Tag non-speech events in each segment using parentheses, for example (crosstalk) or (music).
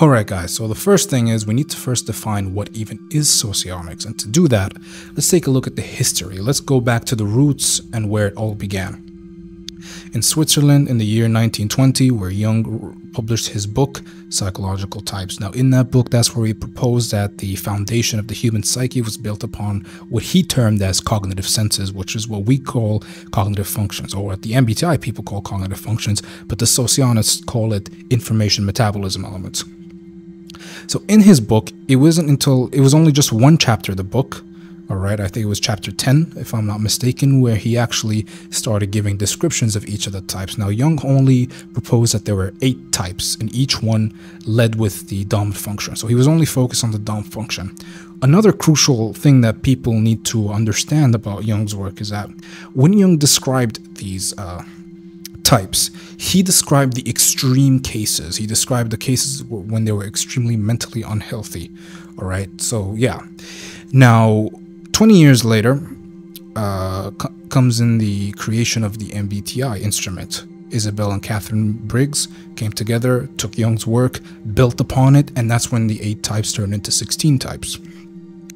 Alright guys, so the first thing is we need to first define what even is socionics and to do that, let's take a look at the history. Let's go back to the roots and where it all began. In Switzerland in the year 1920 where Jung published his book Psychological Types. Now in that book that's where he proposed that the foundation of the human psyche was built upon what he termed as cognitive senses which is what we call cognitive functions or what the MBTI people call cognitive functions but the socionists call it information metabolism elements. So in his book, it wasn't until it was only just one chapter of the book, all right, I think it was chapter 10, if I'm not mistaken, where he actually started giving descriptions of each of the types. Now, Jung only proposed that there were eight types, and each one led with the DOM function. So he was only focused on the DOM function. Another crucial thing that people need to understand about Jung's work is that when Jung described these uh, types. He described the extreme cases. He described the cases when they were extremely mentally unhealthy. All right. So, yeah. Now, 20 years later, uh, comes in the creation of the MBTI instrument. Isabel and Katharine Briggs came together, took Jung's work, built upon it, and that's when the eight types turned into 16 types.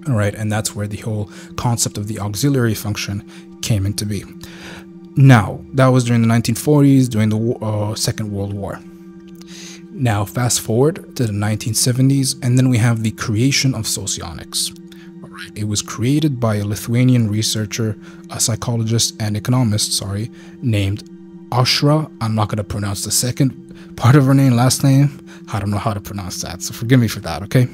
All right, and that's where the whole concept of the auxiliary function came into be. Now, that was during the 1940s, during the uh, Second World War. Now, fast forward to the 1970s, and then we have the creation of socionics. Right. It was created by a Lithuanian researcher, a psychologist, and economist, sorry, named Aušra. I'm not going to pronounce the second part of her name, last name. I don't know how to pronounce that, so forgive me for that, okay?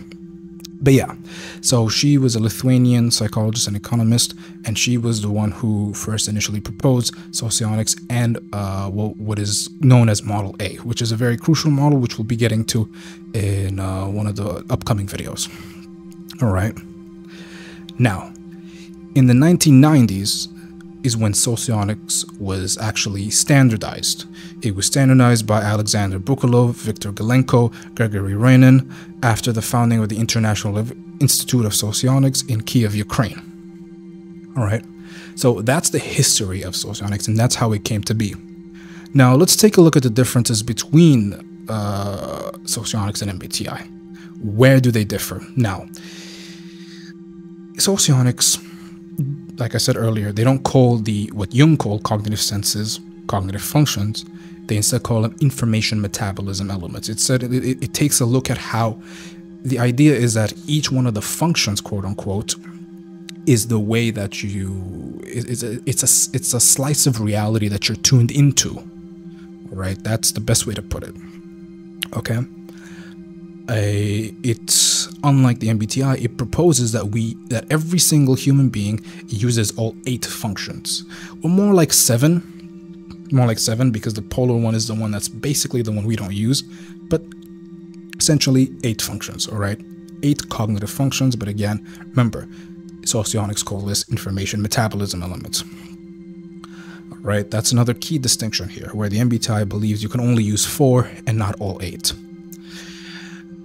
But yeah, so she was a Lithuanian psychologist and economist, and she was the one who first initially proposed socionics and uh, what is known as Model A, which is a very crucial model, which we'll be getting to in uh, one of the upcoming videos. All right. Now, in the 1990s, is when socionics was actually standardized. It was standardized by Alexander Bukalov, Viktor Gulenko, Gregory Reinin after the founding of the International Institute of Socionics in Kiev, Ukraine. All right, so that's the history of socionics, and that's how it came to be. Now, let's take a look at the differences between uh, socionics and MBTI. Where do they differ? Now, socionics like I said earlier, they don't call the what Jung called cognitive senses cognitive functions. They instead call them information metabolism elements. It said it, it, takes a look at how the idea is that each one of the functions, quote unquote, is the way that you it's a, it's a it's a slice of reality that you're tuned into. Right? That's the best way to put it. Okay. A, it's unlike the MBTI. It proposes that we that every single human being uses all eight functions, or more like seven. More like seven because the polar one is the one that's basically the one we don't use, but essentially eight functions. All right, eight cognitive functions. But again, remember, socionics call this information metabolism elements. All right, that's another key distinction here, where the MBTI believes you can only use four and not all eight.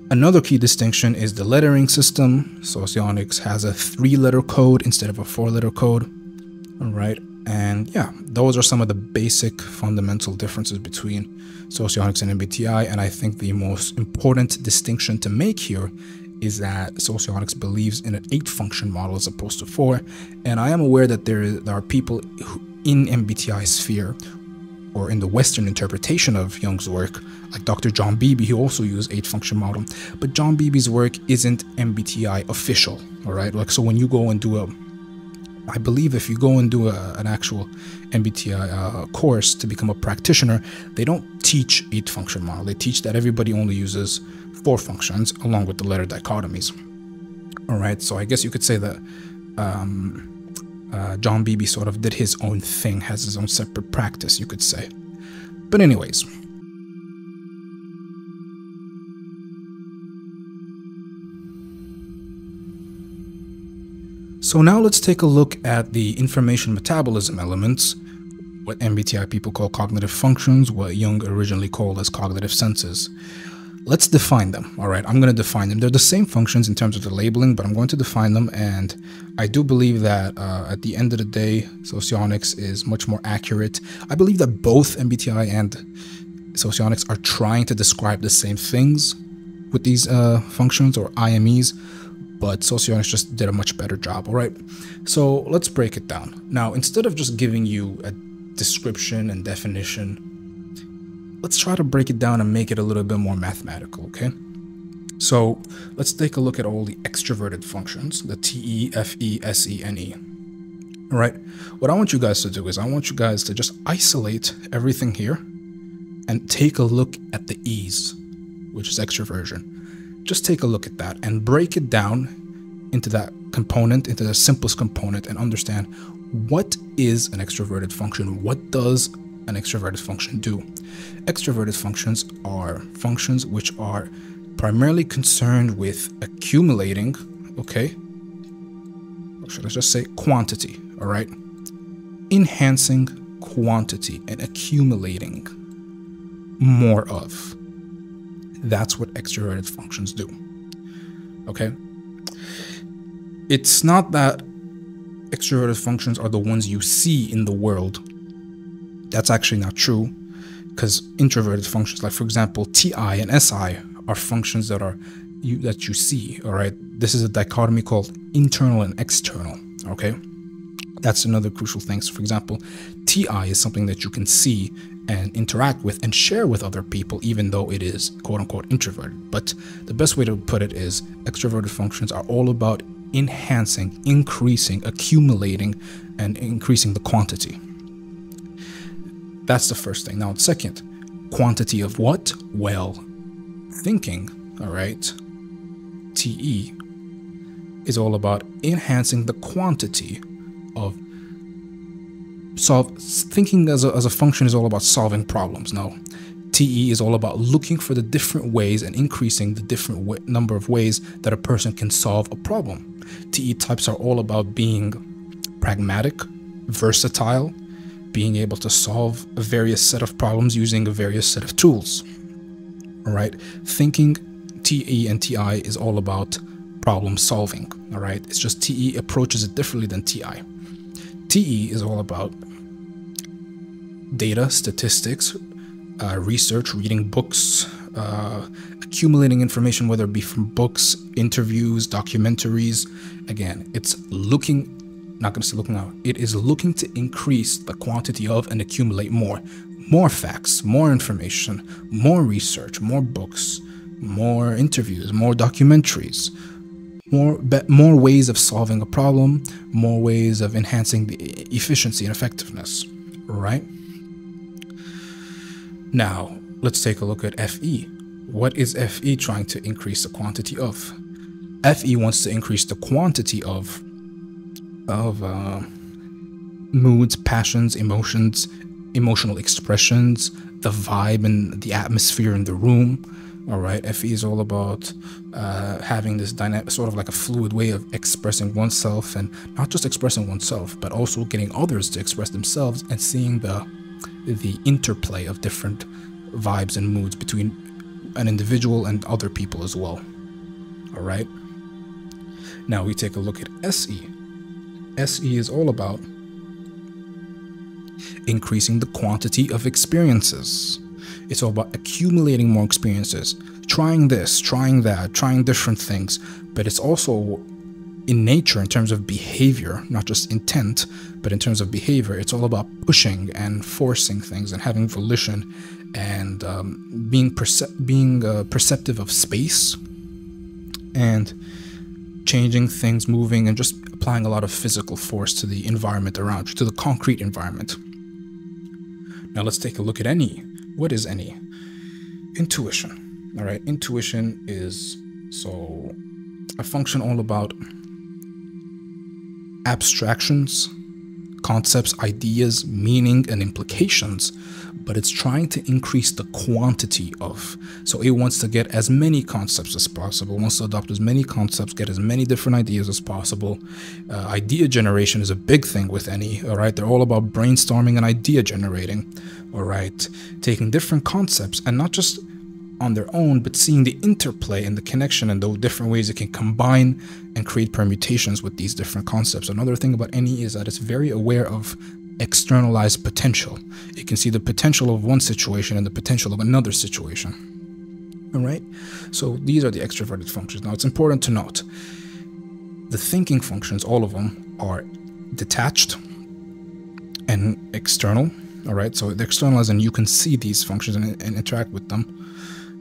Another key distinction is the lettering system. Socionics has a three letter code instead of a four letter code. All right. And yeah, those are some of the basic fundamental differences between Socionics and MBTI. And I think the most important distinction to make here is that Socionics believes in an eight function model as opposed to four. And I am aware that there, there are people who, in MBTI sphere or in the Western interpretation of Jung's work, like Dr. John Beebe, he also used eight function model. But John Beebe's work isn't MBTI official, all right? Like, so when you go and do a, I believe if you go and do a, an actual MBTI uh, course to become a practitioner, they don't teach eight function model. They teach that everybody only uses four functions along with the letter dichotomies. All right, so I guess you could say that um, uh, John Beebe sort of did his own thing, has his own separate practice, you could say. But, anyways. So, now let's take a look at the information metabolism elements, what MBTI people call cognitive functions, what Jung originally called as cognitive senses. Let's define them. All right, I'm going to define them. They're the same functions in terms of the labeling, but I'm going to define them. And I do believe that uh, at the end of the day, socionics is much more accurate. I believe that both MBTI and socionics are trying to describe the same things. with these uh, functions or IMEs, but Socionics just did a much better job, all right? So let's break it down. Now, instead of just giving you a description and definition, let's try to break it down and make it a little bit more mathematical, okay? So let's take a look at all the extroverted functions, the T, E, F, E, S, E, and E. All right, what I want you guys to do is I want you guys to just isolate everything here and take a look at the E's, which is extroversion just take a look at that and break it down into that component, into the simplest component, and understand what is an extroverted function? What does an extroverted function do? Extroverted functions are functions which are primarily concerned with accumulating, okay? Should I just say quantity, all right? Enhancing quantity and accumulating more of. That's what extroverted functions do. Okay? It's not that extroverted functions are the ones you see in the world. That's actually not true because introverted functions like for example TI and SI are functions that are you that you see, all right? This is a dichotomy called internal and external, okay? That's another crucial thing. So for example, TI is something that you can see and interact with and share with other people, even though it is quote unquote introverted. But the best way to put it is extroverted functions are all about enhancing, increasing, accumulating, and increasing the quantity. That's the first thing. Now, second, quantity of what? Well, thinking, all right? TE is all about enhancing the quantity of solve thinking as a, as a function is all about solving problems now te is all about looking for the different ways and increasing the different number of ways that a person can solve a problem te types are all about being pragmatic versatile being able to solve a various set of problems using a various set of tools all right thinking te and ti is all about problem solving all right it's just te approaches it differently than ti TE is all about data, statistics, uh, research, reading books, uh, accumulating information, whether it be from books, interviews, documentaries. Again, it's looking, not going to looking out, it is looking to increase the quantity of and accumulate more. More facts, more information, more research, more books, more interviews, more documentaries, more more ways of solving a problem, more ways of enhancing the efficiency and effectiveness, right? Now, let's take a look at FE. What is FE trying to increase the quantity of? FE wants to increase the quantity of of uh, moods, passions, emotions, emotional expressions, the vibe and the atmosphere in the room, all right, FE is all about uh, having this dynamic, sort of like a fluid way of expressing oneself, and not just expressing oneself, but also getting others to express themselves and seeing the the interplay of different vibes and moods between an individual and other people as well. All right. Now we take a look at SE. SE is all about increasing the quantity of experiences. It's all about accumulating more experiences, trying this, trying that, trying different things. But it's also in nature, in terms of behavior, not just intent, but in terms of behavior, it's all about pushing and forcing things and having volition and um, being perce- being uh, perceptive of space and changing things, moving, and just applying a lot of physical force to the environment around you, to the concrete environment. Now let's take a look at NE. What is NE? Intuition. All right, intuition is so a function all about abstractions, concepts, ideas, meaning, and implications, but it's trying to increase the quantity of. So it wants to get as many concepts as possible, wants to adopt as many concepts, get as many different ideas as possible. Uh, idea generation is a big thing with NE, all right? They're all about brainstorming and idea generating, all right? Taking different concepts and not just on their own, but seeing the interplay and the connection and the different ways it can combine and create permutations with these different concepts. Another thing about NE is that it's very aware of externalized potential. It can see the potential of one situation and the potential of another situation. All right. So these are the extroverted functions. Now it's important to note the thinking functions, all of them, are detached and external. All right. So the external as in you can see these functions and, and interact with them.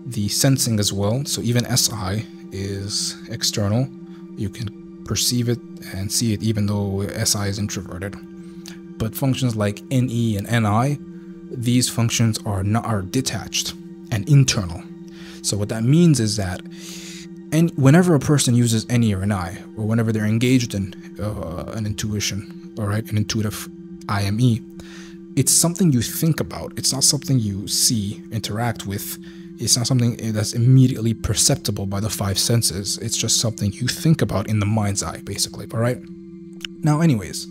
The sensing as well. So even SI is external. You can perceive it and see it even though SI is introverted. But functions like NE and NI, these functions are not are detached and internal. So what that means is that and whenever a person uses NE or NI, or whenever they're engaged in uh, an intuition, all right, an intuitive IME, it's something you think about. It's not something you see, interact with. It's not something that's immediately perceptible by the five senses. It's just something you think about in the mind's eye, basically, all right? Now, anyways,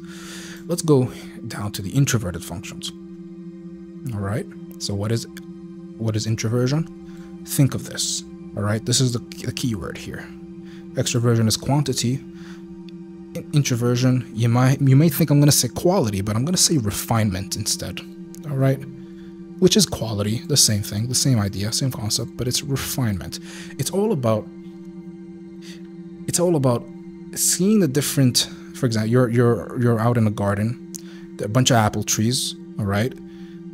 let's go down to the introverted functions. All right. So what is what is introversion? Think of this. All right. This is the, the key word here. Extroversion is quantity. In introversion, you might you may think I'm going to say quality, but I'm going to say refinement instead. All right. Which is quality, the same thing, the same idea, same concept, but it's refinement. It's all about it's all about seeing the different for example, you're you're you're out in a garden, a bunch of apple trees, all right?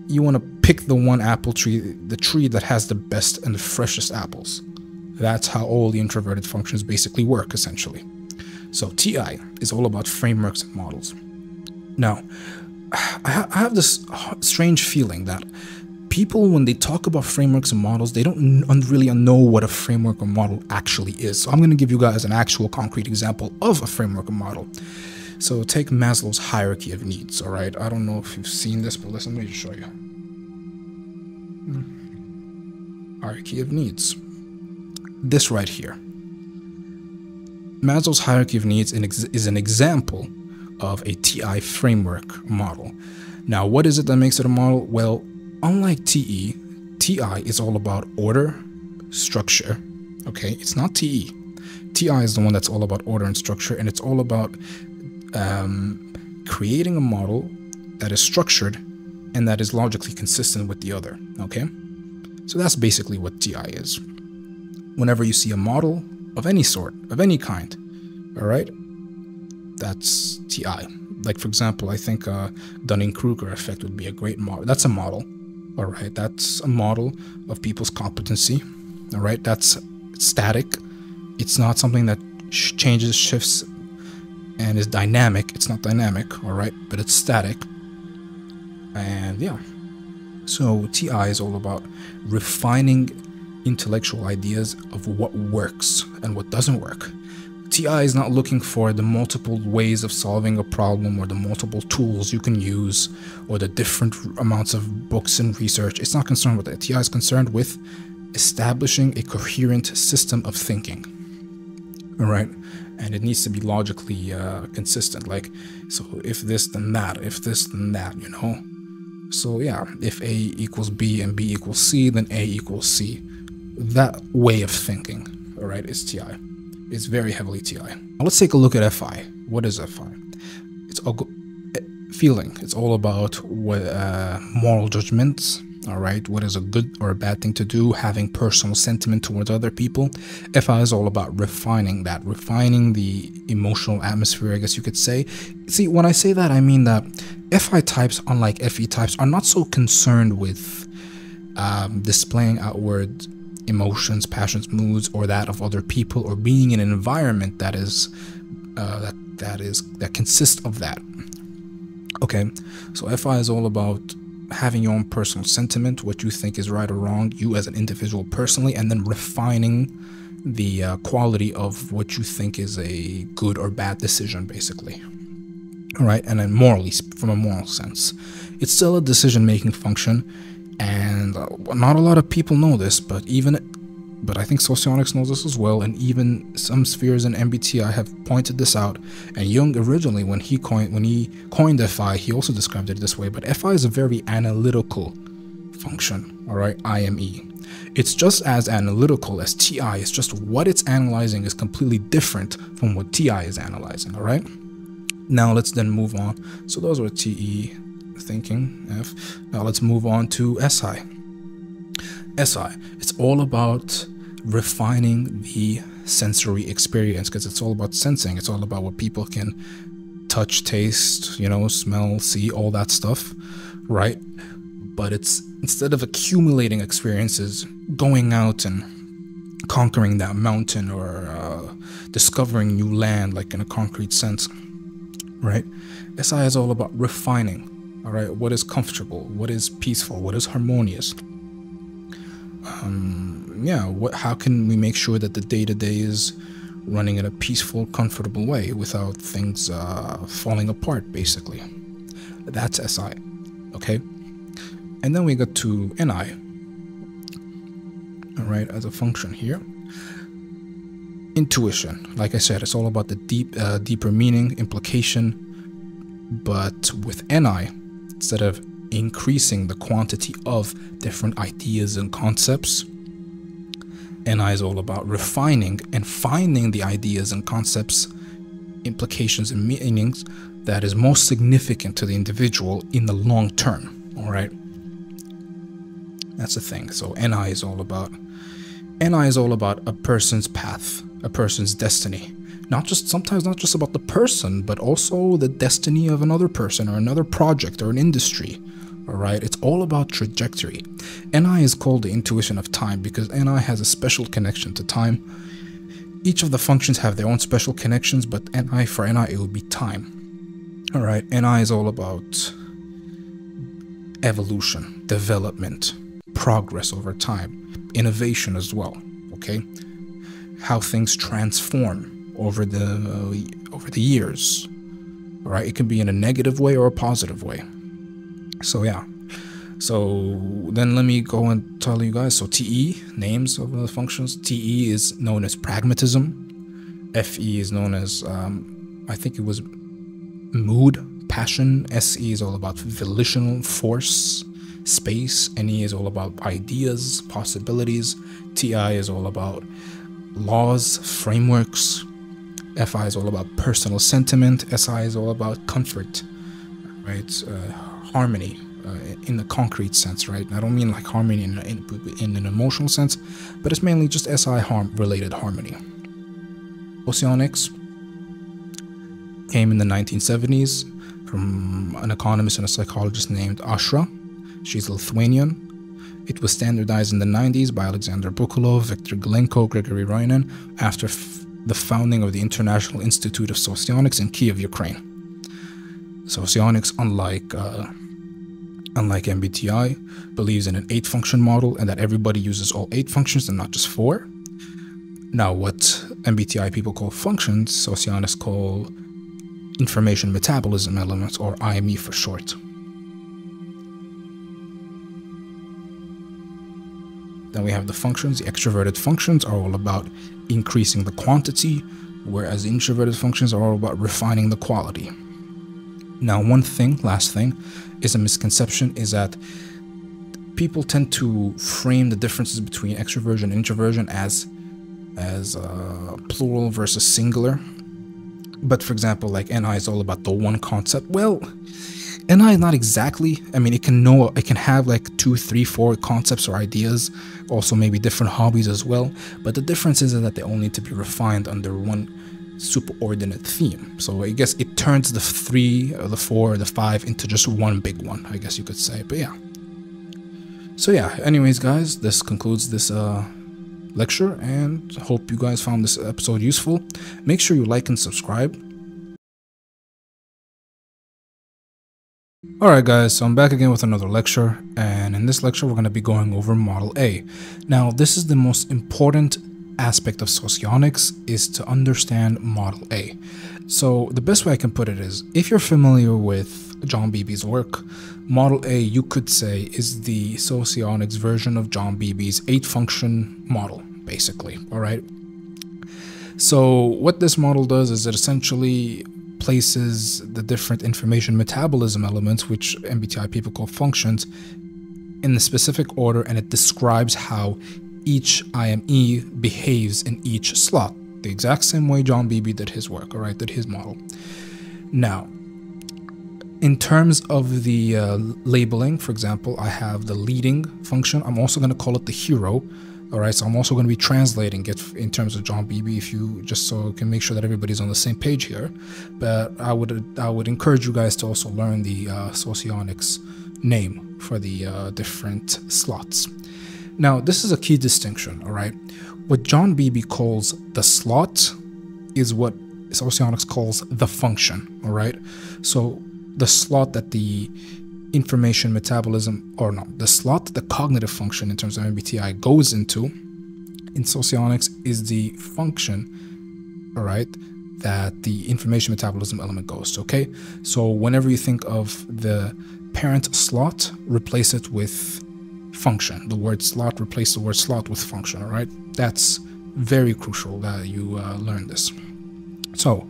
You want to pick the one apple tree, the tree that has the best and the freshest apples. That's how all the introverted functions basically work, essentially. So TI is all about frameworks and models. Now, I, ha I have this strange feeling that people, when they talk about frameworks and models, they don't really know what a framework or model actually is. So I'm going to give you guys an actual concrete example of a framework or model. So take Maslow's hierarchy of needs, all right? I don't know if you've seen this, but listen, let me just show you. Hmm. Hierarchy of needs. This right here. Maslow's hierarchy of needs is an example of a TI framework model. Now, what is it that makes it a model? Well, unlike TE, TI is all about order, structure. Okay, it's not TE. TI is the one that's all about order and structure, and it's all about um, creating a model that is structured and that is logically consistent with the other. Okay, so that's basically what TI is. Whenever you see a model of any sort, of any kind, all right, that's TI. Like for example, I think uh, Dunning-Kruger effect would be a great model. That's a model all right? That's a model of people's competency all right? That's static. It's not something that sh changes shifts and is dynamic. It's not dynamic all right? But it's static. And yeah. So ti is all about refining intellectual ideas of what works and what doesn't work TI is not looking for the multiple ways of solving a problem or the multiple tools you can use or the different amounts of books and research. It's not concerned with that. TI is concerned with establishing a coherent system of thinking. All right. And it needs to be logically uh, consistent. Like, so if this, then that. If this, then that, you know? So, yeah, if A equals B and B equals C, then A equals C. That way of thinking, all right, is TI is very heavily TI. Now let's take a look at FI. What is FI? It's a eh, feeling. It's all about what uh, moral judgments. All right, what is a good or a bad thing to do? Having personal sentiment towards other people. FI is all about refining that, refining the emotional atmosphere. I guess you could say. See, when I say that, I mean that FI types, unlike FE types, are not so concerned with um, displaying outward emotions, passions, moods, or that of other people, or being in an environment that is uh, that that is that consists of that. Okay, so FI is all about having your own personal sentiment, what you think is right or wrong, you as an individual personally, and then refining the uh, quality of what you think is a good or bad decision, basically. All right, and then morally, from a moral sense, it's still a decision-making function and uh, not a lot of people know this, but even but I think Socionics knows this as well, and even some spheres in MBTI have pointed this out. And Jung originally, when he coined when he coined FI, he also described it this way. But FI is a very analytical function, all right, IME. It's just as analytical as TI. It's just what it's analyzing is completely different from what TI is analyzing, all right. Now let's then move on. So those were TE, thinking F. Now let's move on to SI. SI, it's all about refining the sensory experience because it's all about sensing. It's all about what people can touch, taste, you know, smell, see, all that stuff, right? But it's instead of accumulating experiences, going out and conquering that mountain or uh, discovering new land, like in a concrete sense, right? SI is all about refining, all right? What is comfortable? What is peaceful? What is harmonious? Um, yeah, what? How can we make sure that the day to day is running in a peaceful, comfortable way without things uh, falling apart, basically? That's SI, okay? And then we get to NI, all right, as a function here. Intuition, like I said, it's all about the deep, uh, deeper meaning, implication. But with NI, instead of increasing the quantity of different ideas and concepts, NI is all about refining and finding the ideas and concepts, implications and meanings that is most significant to the individual in the long term. All right. That's the thing. So NI is all about NI is all about a person's path, a person's destiny. Not just sometimes not just about the person, but also the destiny of another person or another project or an industry. Alright, it's all about trajectory. NI is called the intuition of time because NI has a special connection to time. Each of the functions have their own special connections, but NI for NI it would be time. Alright, NI is all about evolution, development, progress over time, innovation as well. Okay, how things transform over the over the years. Right, it can be in a negative way or a positive way. So yeah. So then let me go and tell you guys. So TE names of the functions. TE is known as pragmatism. FE is known as um, I think it was mood, passion. SE is all about volitional force space. NE is all about ideas, possibilities. TI is all about laws, frameworks. FI is all about personal sentiment. SI is all about comfort, right? Uh, harmony uh, in the concrete sense, right? I don't mean like harmony in, in, in an emotional sense, but it's mainly just SI harm related harmony. Socionics came in the 1970s from an economist and a psychologist named Aušra. She's Lithuanian. It was standardized in the 90s by Alexander Bukalov, Viktor Gulenko, Gregory Reinin after the founding of the International Institute of Socionics in Kiev, Ukraine. Socionics, unlike uh, unlike MBTI, believes in an eight function model and that everybody uses all eight functions and not just four. Now, what MBTI people call functions, Socionics call information metabolism elements, or IME for short. Then we have the functions. The extroverted functions are all about increasing the quantity, whereas the introverted functions are all about refining the quality. Now, one thing, last thing, is a misconception is that people tend to frame the differences between extroversion and introversion as as uh, plural versus singular. But for example, like NI is all about the one concept. Well, NI not exactly. I mean, it can know, it can have like two, three, four concepts or ideas, also maybe different hobbies as well. But the difference is that they all need to be refined under one superordinate theme. So I guess it turns the three, or the four, or the five into just one big one, I guess you could say. But yeah. So yeah, anyways, guys, this concludes this uh, lecture and hope you guys found this episode useful. Make sure you like and subscribe. Alright guys, so I'm back again with another lecture, and in this lecture we're going to be going over Model A. Now, this is the most important aspect of socionics is to understand Model A. So the best way I can put it is, if you're familiar with John Beebe's work, Model A, you could say, is the socionics version of John Beebe's eight-function model, basically, alright? So what this model does is it essentially places the different information metabolism elements, which MBTI people call functions, in the specific order and it describes how each IME behaves in each slot. The exact same way John Beebe did his work, all right, did his model. Now, in terms of the uh, labeling, for example, I have the leading function. I'm also going to call it the hero All right, so I'm also going to be translating it in terms of John Beebe, if you just so can make sure that everybody's on the same page here. But I would I would encourage you guys to also learn the uh, Socionics name for the uh, different slots. Now, this is a key distinction. All right, what John Beebe calls the slot is what Socionics calls the function. All right, so the slot that the information metabolism, or not the slot the cognitive function in terms of MBTI goes into in socionics is the function, all right, that the information metabolism element goes to, okay? So whenever you think of the parent slot, replace it with function. The word slot, replace the word slot with function, all right? That's very crucial that you uh, learn this. So,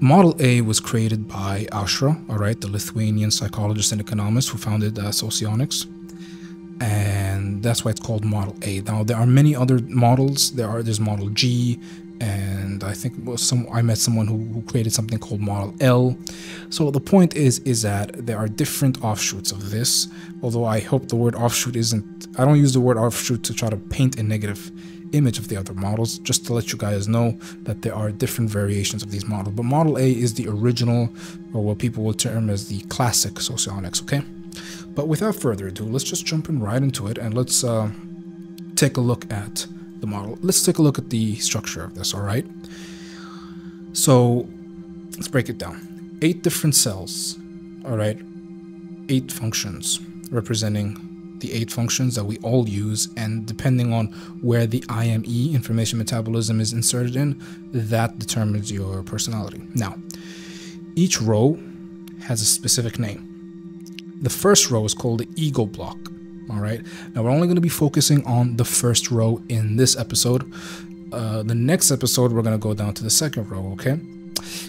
Model A was created by Aušra, all right, the Lithuanian psychologist and economist who founded uh, Socionics, and that's why it's called Model A. Now there are many other models. There are there's Model G, and I think some I met someone who, who created something called Model L. So the point is is that there are different offshoots of this. Although I hope the word offshoot isn't. I don't use the word offshoot to try to paint a negative image of the other models just to let you guys know that there are different variations of these models. But Model A is the original, or what people will term as the classic socionics, okay? But without further ado, let's just jump in right into it and let's uh, take a look at the model. Let's take a look at the structure of this, all right? So let's break it down. Eight different cells, all right? Eight functions representing the eight functions that we all use, and depending on where the IME, information metabolism, is inserted in, that determines your personality. Now, each row has a specific name. The first row is called the ego block. All right. Now we're only going to be focusing on the first row in this episode. Uh, the next episode, we're going to go down to the second row. Okay.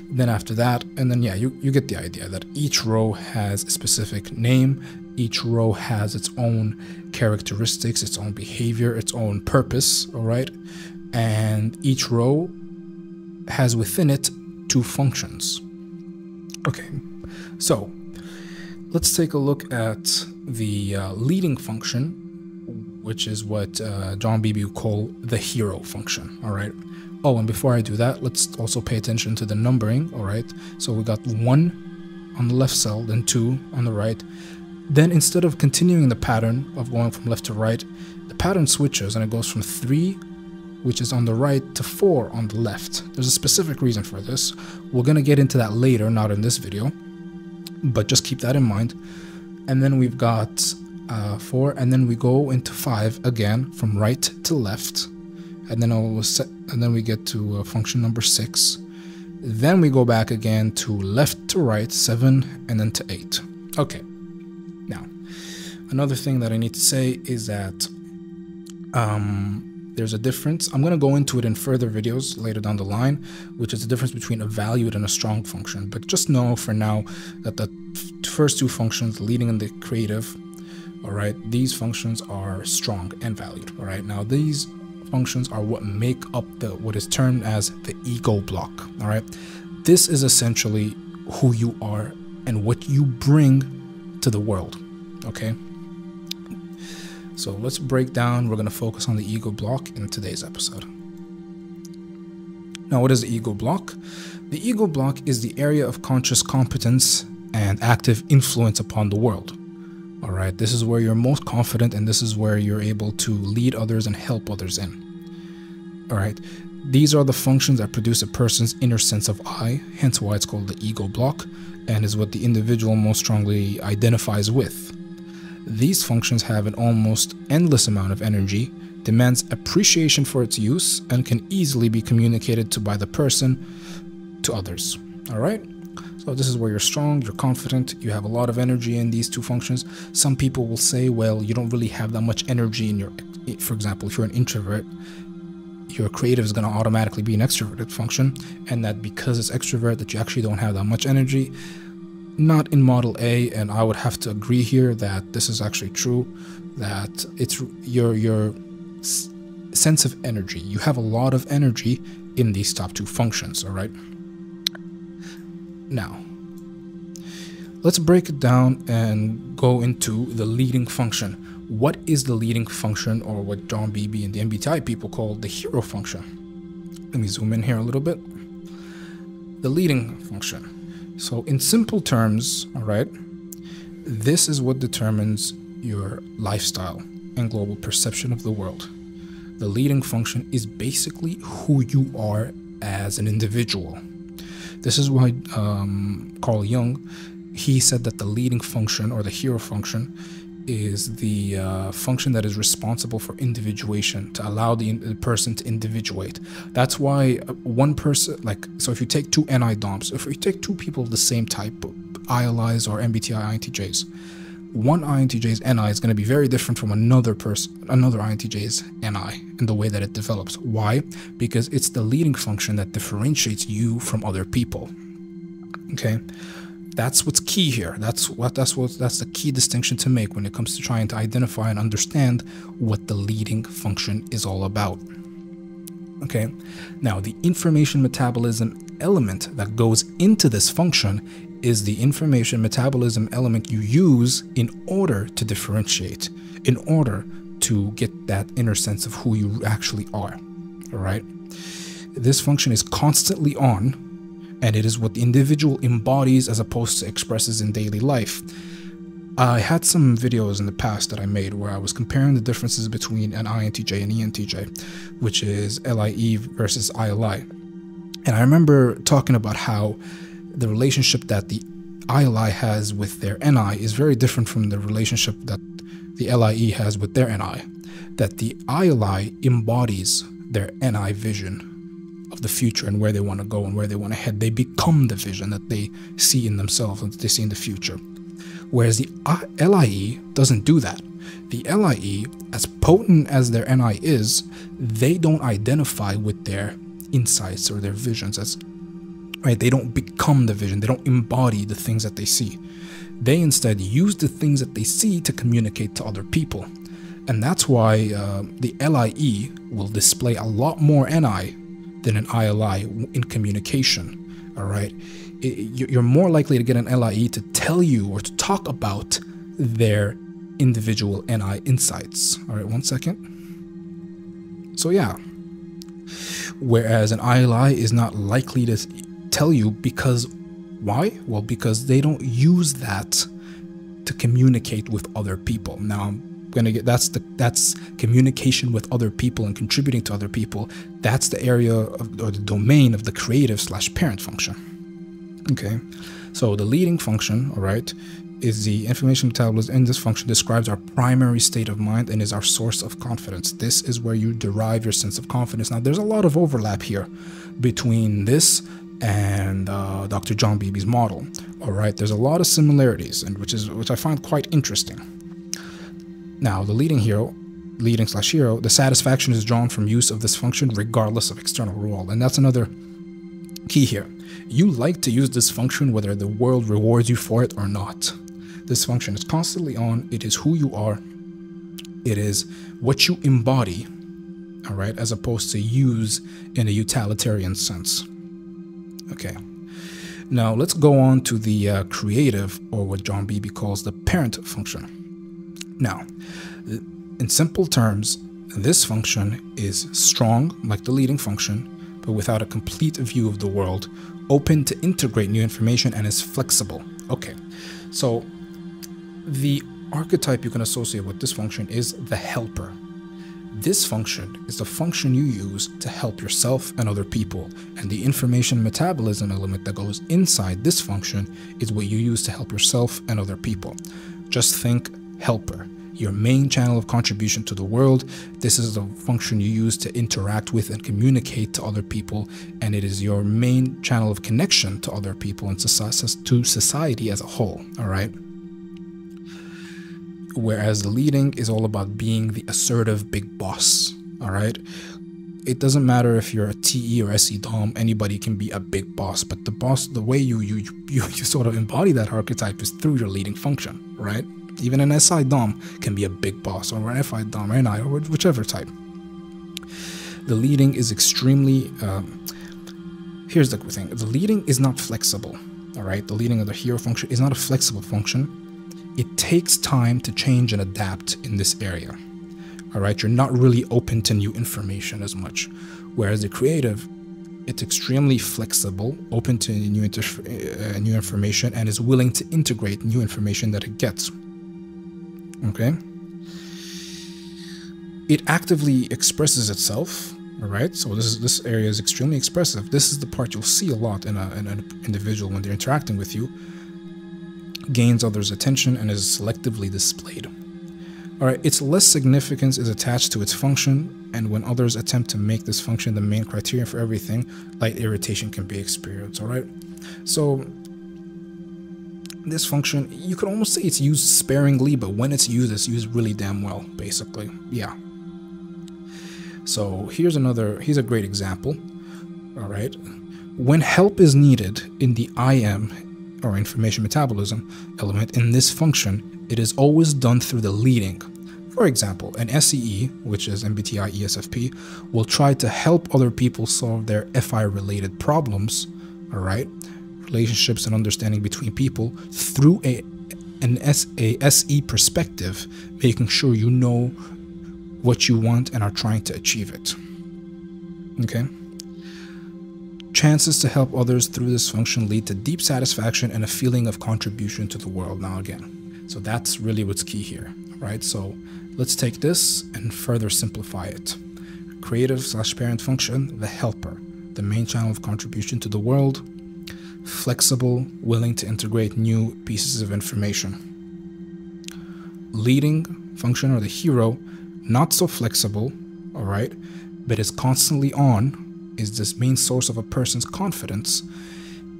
Then after that, and then yeah, you, you get the idea that each row has a specific name each row has its own characteristics, its own behavior, its own purpose, all right? And each row has within it two functions. Okay, so let's take a look at the uh, leading function, which is what uh, John Beebe would call the hero function, all right? Oh, and before I do that, let's also pay attention to the numbering, all right? So we got one on the left cell, then two on the right, then instead of continuing the pattern of going from left to right, the pattern switches and it goes from 3, which is on the right, to 4 on the left. There's a specific reason for this. We're going to get into that later, not in this video, but just keep that in mind. And then we've got uh, 4, and then we go into 5 again from right to left. And then, I'll set, and then we get to uh, function number 6. Then we go back again to left to right, 7, and then to 8. Okay. Another thing that I need to say is that um, there's a difference. I'm going to go into it in further videos later down the line, which is the difference between a valued and a strong function. But just know for now that the first two functions, leading and the creative, all right, these functions are strong and valued. All right, now these functions are what make up the what is termed as the ego block. All right, this is essentially who you are and what you bring to the world. Okay? So let's break down. We're going to focus on the ego block in today's episode. Now, what is the ego block? The ego block is the area of conscious competence and active influence upon the world. All right, this is where you're most confident and this is where you're able to lead others and help others in. All right, these are the functions that produce a person's inner sense of I, hence why it's called the ego block and is what the individual most strongly identifies with. These functions have an almost endless amount of energy, demands appreciation for its use, and can easily be communicated to by the person to others. All right? So this is where you're strong, you're confident, you have a lot of energy in these two functions. Some people will say, well, you don't really have that much energy in your for example, if you're an introvert, your creative is going to automatically be an extroverted function and that because it's extrovert that you actually don't have that much energy not in model a and i would have to agree here that this is actually true that it's your your sense of energy you have a lot of energy in these top two functions all right now let's break it down and go into the leading function what is the leading function, or what John Beebe and the MBTI people call the hero function? Let me zoom in here a little bit. The leading function. So, in simple terms, all right, this is what determines your lifestyle and global perception of the world. The leading function is basically who you are as an individual. This is why um, Carl Jung he said that the leading function or the hero function is the uh, function that is responsible for individuation to allow the, the, person to individuate. That's why uh, one person, like, so if you take two NI DOMs, if you take two people of the same type, ILIs or MBTI INTJs, one INTJ's NI is going to be very different from another person, another INTJ's NI in the way that it develops. Why? Because it's the leading function that differentiates you from other people. Okay that's what's key here. That's what that's what that's the key distinction to make when it comes to trying to identify and understand what the leading function is all about. Okay. Now, the information metabolism element that goes into this function is the information metabolism element you use in order to differentiate, in order to get that inner sense of who you actually are. All right. This function is constantly on and it is what the individual embodies as opposed to expresses in daily life. I had some videos in the past that I made where I was comparing the differences between an INTJ and ENTJ, which is LIE versus ILI. And I remember talking about how the relationship that the ILI has with their NI is very different from the relationship that the LIE has with their NI. That the ILI embodies their NI vision of the future and where they want to go and where they want to head. They become the vision that they see in themselves and they see in the future. Whereas the LIE doesn't do that. The LIE, as potent as their NI is, they don't identify with their insights or their visions as right. They don't become the vision. They don't embody the things that they see. They instead use the things that they see to communicate to other people. And that's why uh, the LIE will display a lot more NI than an ILI in communication. All right. You're more likely to get an LIE to tell you or to talk about their individual NI insights. All right, one second. So, yeah. Whereas an ILI is not likely to tell you because why? Well, because they don't use that to communicate with other people. Now, going to get that's the that's communication with other people and contributing to other people that's the area of, or the domain of the creative slash parent function okay so the leading function all right is the information metabolism in this function describes our primary state of mind and is our source of confidence this is where you derive your sense of confidence now there's a lot of overlap here between this and uh, Dr. John Beebe's model. All right, there's a lot of similarities, and which is which I find quite interesting. Now, the leading hero, leading slash hero, the satisfaction is drawn from use of this function regardless of external reward. And that's another key here. You like to use this function whether the world rewards you for it or not. This function is constantly on, it is who you are, it is what you embody, all right, as opposed to use in a utilitarian sense. Okay. Now let's go on to the uh, creative, or what John Beebe calls the parent function. Now, in simple terms, this function is strong, like the leading function, but without a complete view of the world, open to integrate new information, and is flexible. Okay, so the archetype you can associate with this function is the helper. This function is the function you use to help yourself and other people, and the information metabolism element that goes inside this function is what you use to help yourself and other people. Just think helper, your main channel of contribution to the world. This is the function you use to interact with and communicate to other people, and it is your main channel of connection to other people and to society as a whole. All right. Whereas the leading is all about being the assertive big boss. All right. It doesn't matter if you're a TE or SE Dom, anybody can be a big boss, but the boss, the way you you you, (laughs) you sort of embody that archetype is through your leading function, right? Even an SI DOM can be a big boss, or an FI DOM, or NI, or whichever type. The leading is extremely. Um, here's the thing: the leading is not flexible. All right, the leading of the hero function is not a flexible function. it takes time to change and adapt in this area. All right, you're not really open to new information as much. Whereas the creative, it's extremely flexible, open to new, uh, new information, and is willing to integrate new information that it gets. Okay? It actively expresses itself. All right, so this is this area is extremely expressive. This is the part you'll see a lot in, a, in an individual when they're interacting with you. Gains others' attention and is selectively displayed. Alright, its less significance is attached to its function, and when others attempt to make this function the main criterion for everything, light irritation can be experienced, alright? So, this function, you could almost say it's used sparingly, but when it's used, it's used really damn well, basically. Yeah. So, here's another, here's a great example, alright? When help is needed in the IM, or information metabolism, element in this function, it is always done through the leading. For example, an SEE, which is MBTI ESFP, will try to help other people solve their FI related problems, all right, relationships and understanding between people through a an S, a SE perspective, making sure you know what you want and are trying to achieve it. Okay? Chances to help others through this function lead to deep satisfaction and a feeling of contribution to the world. Now, again, so that's really what's key here, right? So let's take this and further simplify it. Creative slash parent function, the helper, the main channel of contribution to the world, flexible, willing to integrate new pieces of information. Leading function or the hero, not so flexible, all right, but is constantly on, is this main source of a person's confidence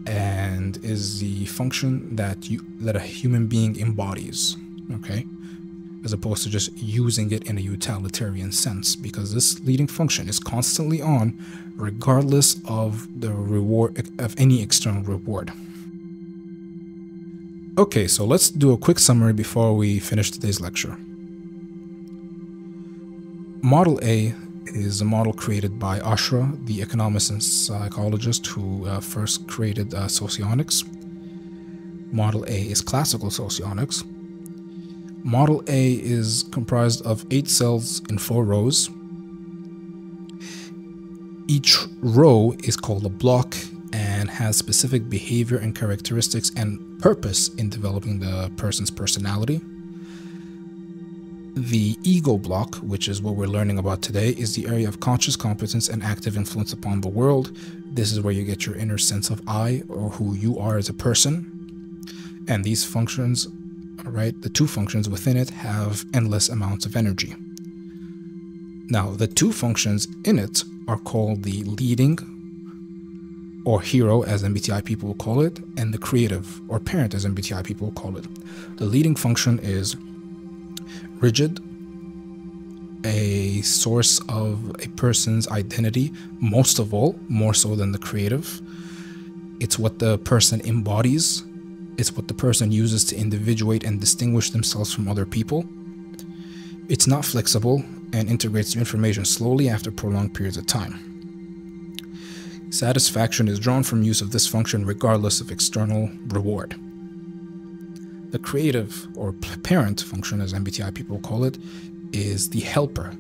and is the function that you that a human being embodies okay as opposed to just using it in a utilitarian sense because this leading function is constantly on regardless of the reward of any external reward okay so let's do a quick summary before we finish today's lecture model a is a model created by Aušra, the economist and psychologist who uh, first created uh, socionics. Model A is classical socionics. Model A is comprised of eight cells in four rows. Each row is called a block and has specific behavior and characteristics and purpose in developing the person's personality. The ego block, which is what we're learning about today, is the area of conscious competence and active influence upon the world. This is where you get your inner sense of I or who you are as a person. And these functions, right, the two functions within it have endless amounts of energy. Now, the two functions in it are called the leading or hero, as MBTI people will call it, and the creative or parent, as MBTI people will call it. The leading function is rigid, a source of a person's identity, most of all, more so than the creative. It's what the person embodies, it's what the person uses to individuate and distinguish themselves from other people. It's not flexible and integrates information slowly after prolonged periods of time. Satisfaction is drawn from use of this function regardless of external reward. The creative or parent function, as MBTI people call it, is the helper.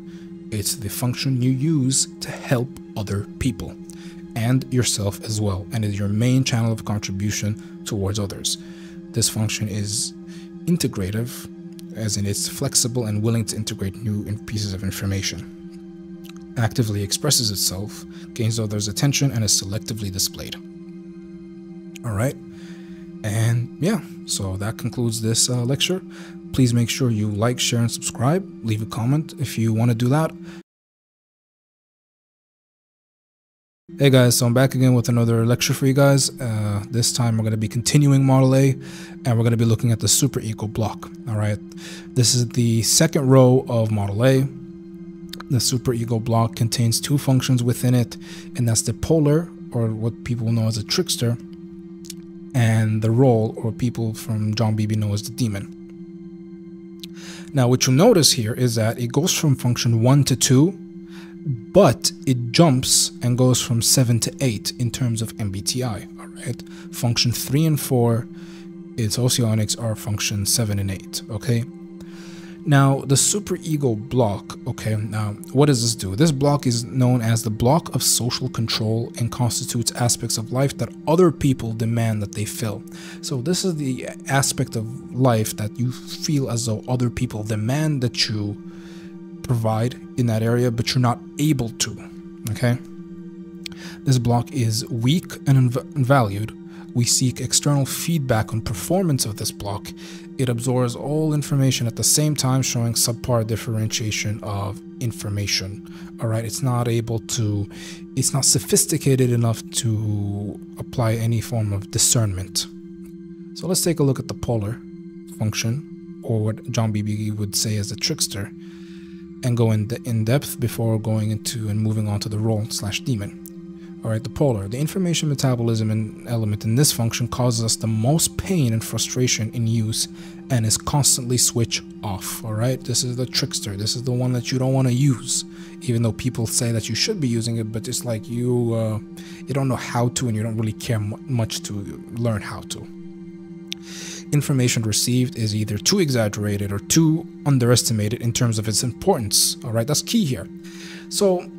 It's the function you use to help other people and yourself as well, and is your main channel of contribution towards others. This function is integrative, as in it's flexible and willing to integrate new pieces of information. Actively expresses itself, gains others' attention, and is selectively displayed. Alright, and yeah, so that concludes this uh, lecture. Please make sure you like, share, and subscribe. Leave a comment if you want to do that. Hey guys, so I'm back again with another lecture for you guys. Uh, this time we're going to be continuing Model A and we're going to be looking at the super ego block. All right, this is the second row of Model A. The super ego block contains two functions within it, and that's the polar, or what people know as a trickster, and the role, or people from John Beebe know as the demon. Now, what you'll notice here is that it goes from function 1 to 2, but it jumps and goes from 7 to 8 in terms of MBTI. All right, function 3 and 4 in socionics are function 7 and 8, okay? Now, the superego block, okay, now what does this do? This block is known as the block of social control and constitutes aspects of life that other people demand that they fill. So, this is the aspect of life that you feel as though other people demand that you provide in that area, but you're not able to, okay? This block is weak and invalued we seek external feedback on performance of this block, it absorbs all information at the same time, showing subpar differentiation of information. All right, it's not able to, it's not sophisticated enough to apply any form of discernment. So let's take a look at the polar function, or what John Beebe would say as a trickster, and go in, in depth before going into and moving on to the role slash demon. Alright, the polar. The information metabolism and element in this function causes us the most pain and frustration in use and is constantly switch off. Alright, this is the trickster. This is the one that you don't want to use, even though people say that you should be using it, but it's like you uh, you don't know how to and you don't really care much to learn how to. Information received is either too exaggerated or too underestimated in terms of its importance. Alright, that's key here. So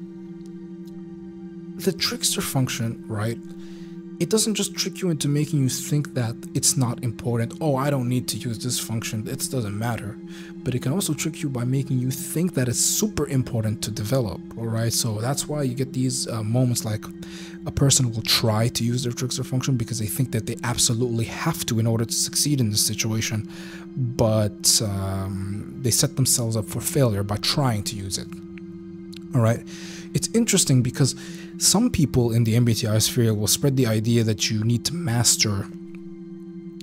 the trickster function, right? It doesn't just trick you into making you think that it's not important. Oh, I don't need to use this function. It doesn't matter. But it can also trick you by making you think that it's super important to develop. All right. So that's why you get these uh, moments like a person will try to use their trickster function because they think that they absolutely have to in order to succeed in this situation. But um, they set themselves up for failure by trying to use it. All right. It's interesting because some people in the MBTI sphere will spread the idea that you need to master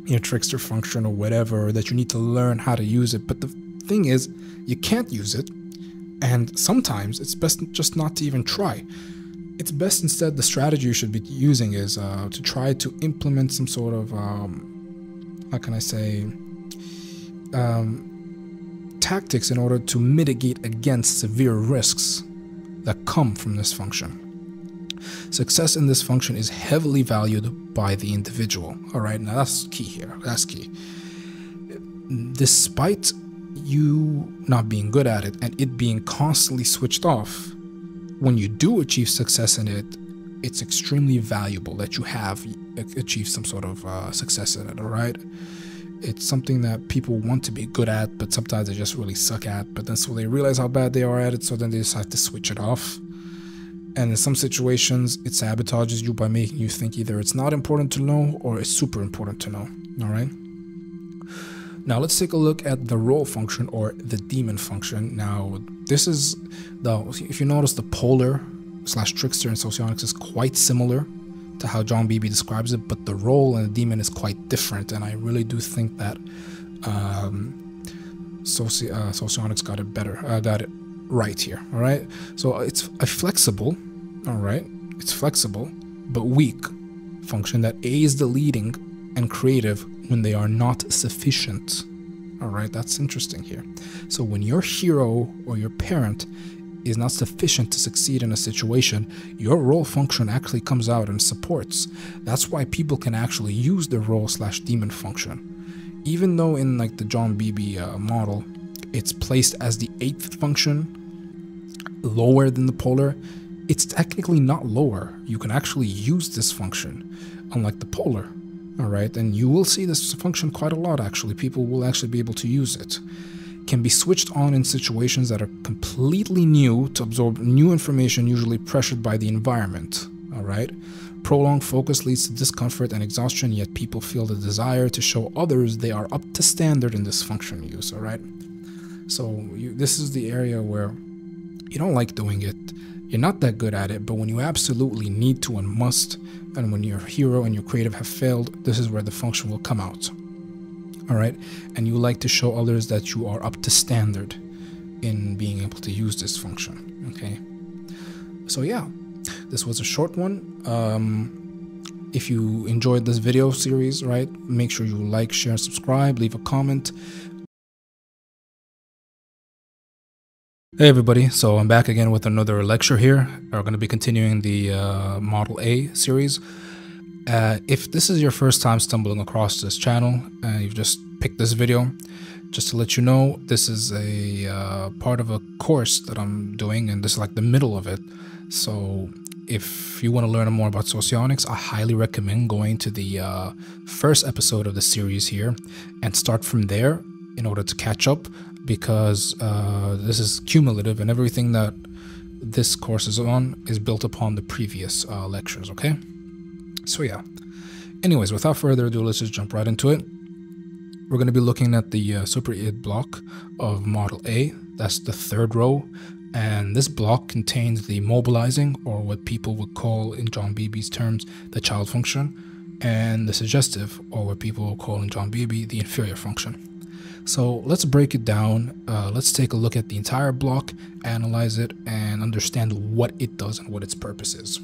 your trickster function or whatever, or that you need to learn how to use it. But the thing is, you can't use it, and sometimes it's best just not to even try. It's best instead the strategy you should be using is uh, to try to implement some sort of, um, how can I say, um, tactics in order to mitigate against severe risks that come from this function. Success in this function is heavily valued by the individual. All right, now that's key here. That's key. Despite you not being good at it and it being constantly switched off, when you do achieve success in it, it's extremely valuable that you have achieved some sort of uh, success in it. All right. It's something that people want to be good at, but sometimes they just really suck at. But then so they realize how bad they are at it, so then they decide to switch it off. And in some situations, it sabotages you by making you think either it's not important to know or it's super important to know. All right. Now let's take a look at the role function or the demon function. Now this is the if you notice the polar slash trickster in socionics is quite similar to how John Beebe describes it, but the role in the demon is quite different, and I really do think that um, soci uh, socionics got it better, uh, got it right here. All right, so it's a flexible, all right, it's flexible but weak function that aids the leading and creative when they are not sufficient. All right, that's interesting here. So when your hero or your parent is not sufficient to succeed in a situation, your role function actually comes out and supports. That's why people can actually use the role slash demon function. Even though in like the John Beebe uh, model, it's placed as the eighth function, lower than the polar, it's technically not lower. You can actually use this function, unlike the polar. All right, and you will see this function quite a lot actually. People will actually be able to use it can be switched on in situations that are completely new to absorb new information, usually pressured by the environment. All right. Prolonged focus leads to discomfort and exhaustion, yet people feel the desire to show others they are up to standard in this function use. All right. So you, this is the area where you don't like doing it. You're not that good at it, but when you absolutely need to and must, and when your hero and your creative have failed, this is where the function will come out all right? And you like to show others that you are up to standard in being able to use this function okay? So yeah this was a short one. Um, if you enjoyed this video series right make sure you like share subscribe leave a comment. Hey everybody, so I'm back again with another lecture here. We're going to be continuing the uh, Model A series. Uh, if this is your first time stumbling across this channel and you've just picked this video, just to let you know, this is a uh, part of a course that I'm doing, and this is like the middle of it. So if you want to learn more about socionics, I highly recommend going to the uh, first episode of the series here and start from there in order to catch up because uh, this is cumulative and everything that this course is on is built upon the previous uh, lectures, okay? So, yeah. Anyways, without further ado, let's just jump right into it. We're going to be looking at the uh, super id block of model A. That's the third row. And this block contains the mobilizing, or what people would call in John Beebe's terms, the child function, and the suggestive, or what people will call in John Beebe, the inferior function. So let's break it down. Uh, let's take a look at the entire block, analyze it, and understand what it does and what its purpose is.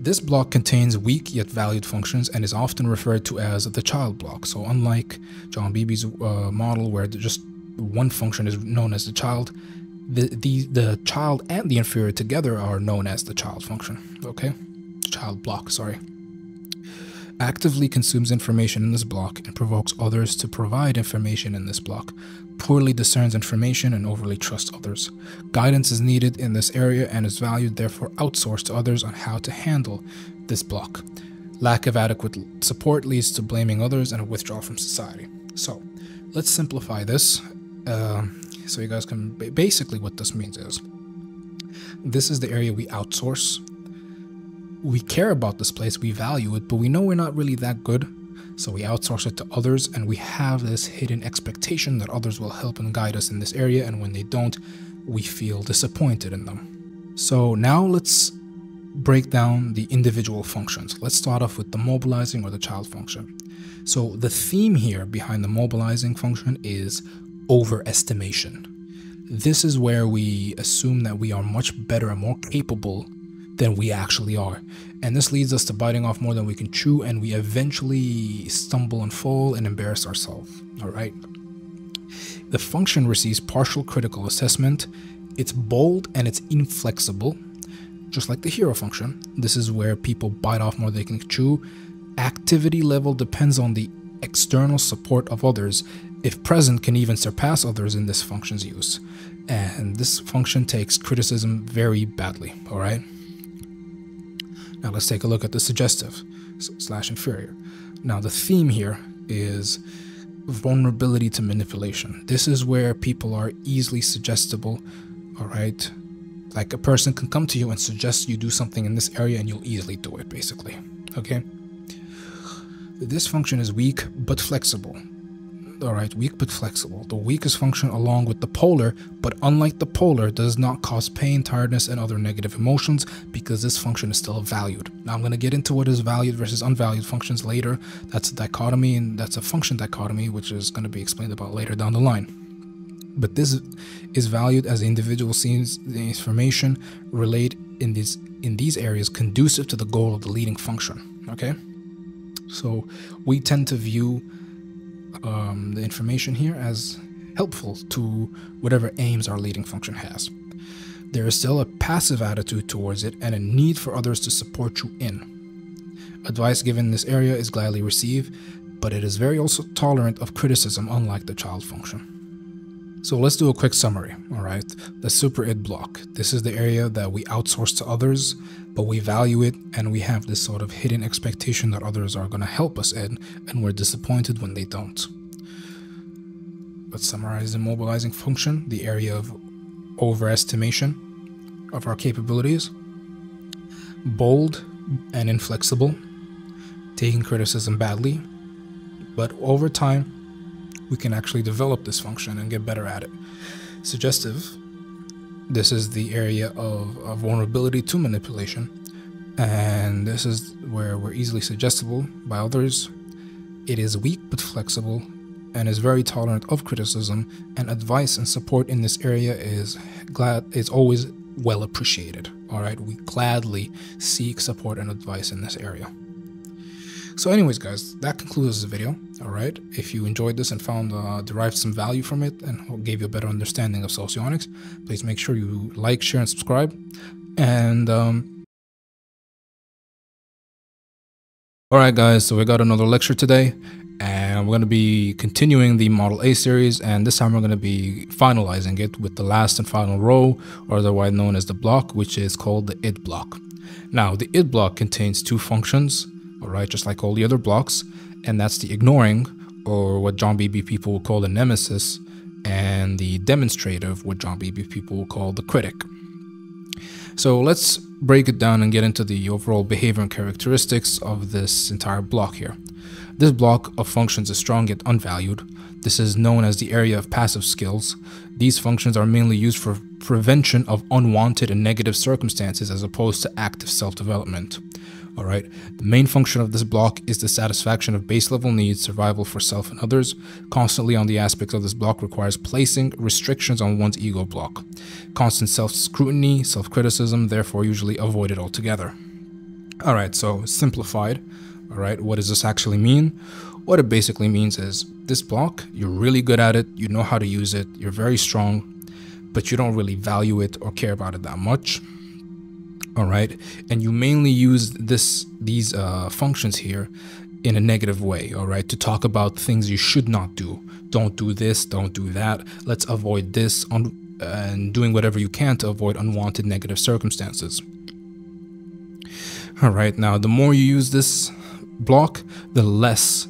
This block contains weak yet valued functions and is often referred to as the child block. So unlike John Beebe's uh, model where just one function is known as the child, the, the, the child and the inferior together are known as the child function, okay? Child block, sorry actively consumes information in this block and provokes others to provide information in this block, poorly discerns information and overly trusts others. Guidance is needed in this area and is valued, therefore outsourced to others on how to handle this block. Lack of adequate support leads to blaming others and a withdrawal from society. So, let's simplify this uh, so you guys can basically what this means is this is the area we outsource we care about this place, we value it, but we know we're not really that good. So we outsource it to others, and we have this hidden expectation that others will help and guide us in this area, and when they don't, we feel disappointed in them. So now let's break down the individual functions. Let's start off with the mobilizing or the child function. So the theme here behind the mobilizing function is overestimation. This is where we assume that we are much better and more capable than we actually are. And this leads us to biting off more than we can chew, and we eventually stumble and fall and embarrass ourselves. All right. The function receives partial critical assessment. It's bold and it's inflexible, just like the hero function. This is where people bite off more than they can chew. Activity level depends on the external support of others. If present, can even surpass others in this function's use. And this function takes criticism very badly, all right? Now let's take a look at the suggestive slash inferior. Now the theme here is vulnerability to manipulation. This is where people are easily suggestible, all right? Like a person can come to you and suggest you do something in this area and you'll easily do it, basically, okay? This function is weak but flexible all right, weak but flexible. The weakest function along with the polar, but unlike the polar, does not cause pain, tiredness, and other negative emotions because this function is still valued. Now I'm going to get into what is valued versus unvalued functions later. That's a dichotomy and that's a function dichotomy, which is going to be explained about later down the line. But this is valued as the individual sees the information relayed in these in these areas conducive to the goal of the leading function. Okay, so we tend to view um, the information here as helpful to whatever aims our leading function has. There is still a passive attitude towards it and a need for others to support you in. Advice given in this area is gladly received, but it is very also tolerant of criticism, unlike the child function. So let's do a quick summary, alright? The super id block. This is the area that we outsource to others, but we value it and we have this sort of hidden expectation that others are going to help us in, and we're disappointed when they don't. Let's summarize the mobilizing function, the area of overestimation of our capabilities. Bold and inflexible, taking criticism badly, but over time, we can actually develop this function and get better at it. Suggestive, this is the area of, of vulnerability to manipulation, and this is where we're easily suggestible by others. It is weak but flexible and is very tolerant of criticism and advice and support in this area is glad is always well appreciated all right we gladly seek support and advice in this area so anyways guys that concludes the video all right? If you enjoyed this and found uh, derived some value from it and gave you a better understanding of socionics please make sure you like share and subscribe. And um, Alright guys, so we got another lecture today and we're going to be continuing the Model A series and this time we're going to be finalizing it with the last and final row or otherwise known as the block which is called the id block. Now the id block contains two functions, alright, just like all the other blocks and that's the ignoring or what John Beebe people will call the nemesis and the demonstrative what John Beebe people will call the critic. So let's break it down and get into the overall behavior and characteristics of this entire block here. This block of functions is strong yet unvalued. This is known as the area of passive skills. These functions are mainly used for prevention of unwanted and negative circumstances as opposed to active self-development. All right. The main function of this block is the satisfaction of base level needs, survival for self and others. Constantly on the aspects of this block requires placing restrictions on one's ego block. Constant self scrutiny, self criticism, therefore, usually avoided altogether. All right. So, simplified. All right. What does this actually mean? What it basically means is this block, you're really good at it, you know how to use it, you're very strong, but you don't really value it or care about it that much all right? And you mainly use this these uh, functions here in a negative way all right? To talk about things you should not do. Don't do this don't do that. Let's avoid this on and doing whatever you can to avoid unwanted negative circumstances. All right now the more you use this block the less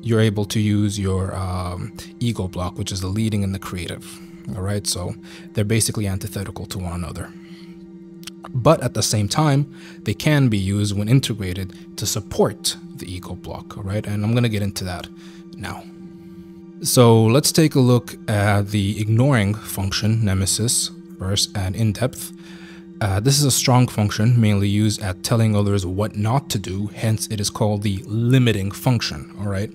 you're able to use your um, ego block which is the leading and the creative all right? So they're basically antithetical to one another but at the same time, they can be used when integrated to support the ego block, all right? And I'm gonna get into that now. So let's take a look at the ignoring function, nemesis, first and in depth. Uh, this is a strong function mainly used at telling others what not to do, hence it is called the limiting function, all right?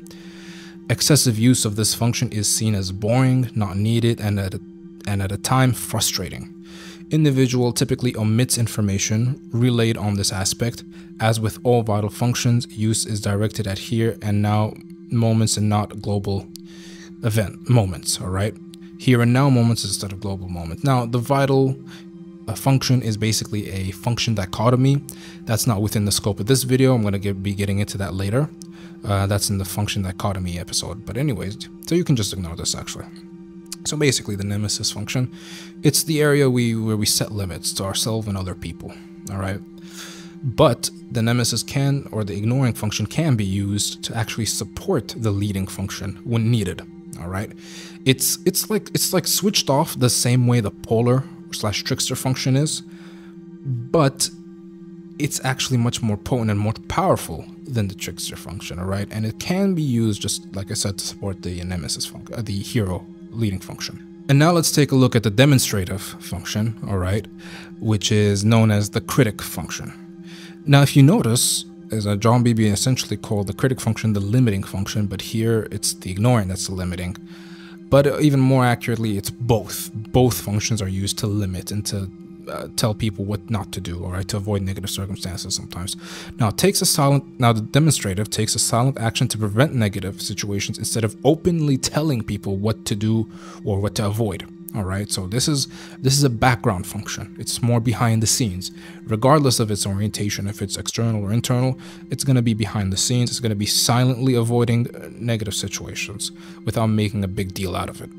Excessive use of this function is seen as boring, not needed, and at a, and at a time frustrating individual typically omits information relayed on this aspect. As with all vital functions, use is directed at here and now moments and not global event moments, all right? Here and now moments instead of global moments. Now, the vital uh, function is basically a function dichotomy. That's not within the scope of this video. I'm going to be getting into that later. Uh, that's in the function dichotomy episode. But anyways, so you can just ignore this actually. So basically the nemesis function, it's the area we where we set limits to ourselves and other people, all right? But the nemesis can, or the ignoring function can be used to actually support the leading function when needed, all right? It's, it's, like, it's like switched off the same way the polar slash trickster function is, but it's actually much more potent and more powerful than the trickster function, all right? And it can be used just like I said to support the nemesis function, uh, the hero leading function. And now let's take a look at the demonstrative function, all right, which is known as the critic function. Now, if you notice, as John Beebe essentially called the critic function the limiting function, but here it's the ignoring that's the limiting. But even more accurately, it's both. Both functions are used to limit and to uh, tell people what not to do, all right, to avoid negative circumstances sometimes. Now, takes a silent. Now, the demonstrative takes a silent action to prevent negative situations instead of openly telling people what to do or what to avoid. All right, so this is this is a background function. It's more behind the scenes, regardless of its orientation. If it's external or internal, it's going to be behind the scenes. It's going to be silently avoiding uh, negative situations without making a big deal out of it.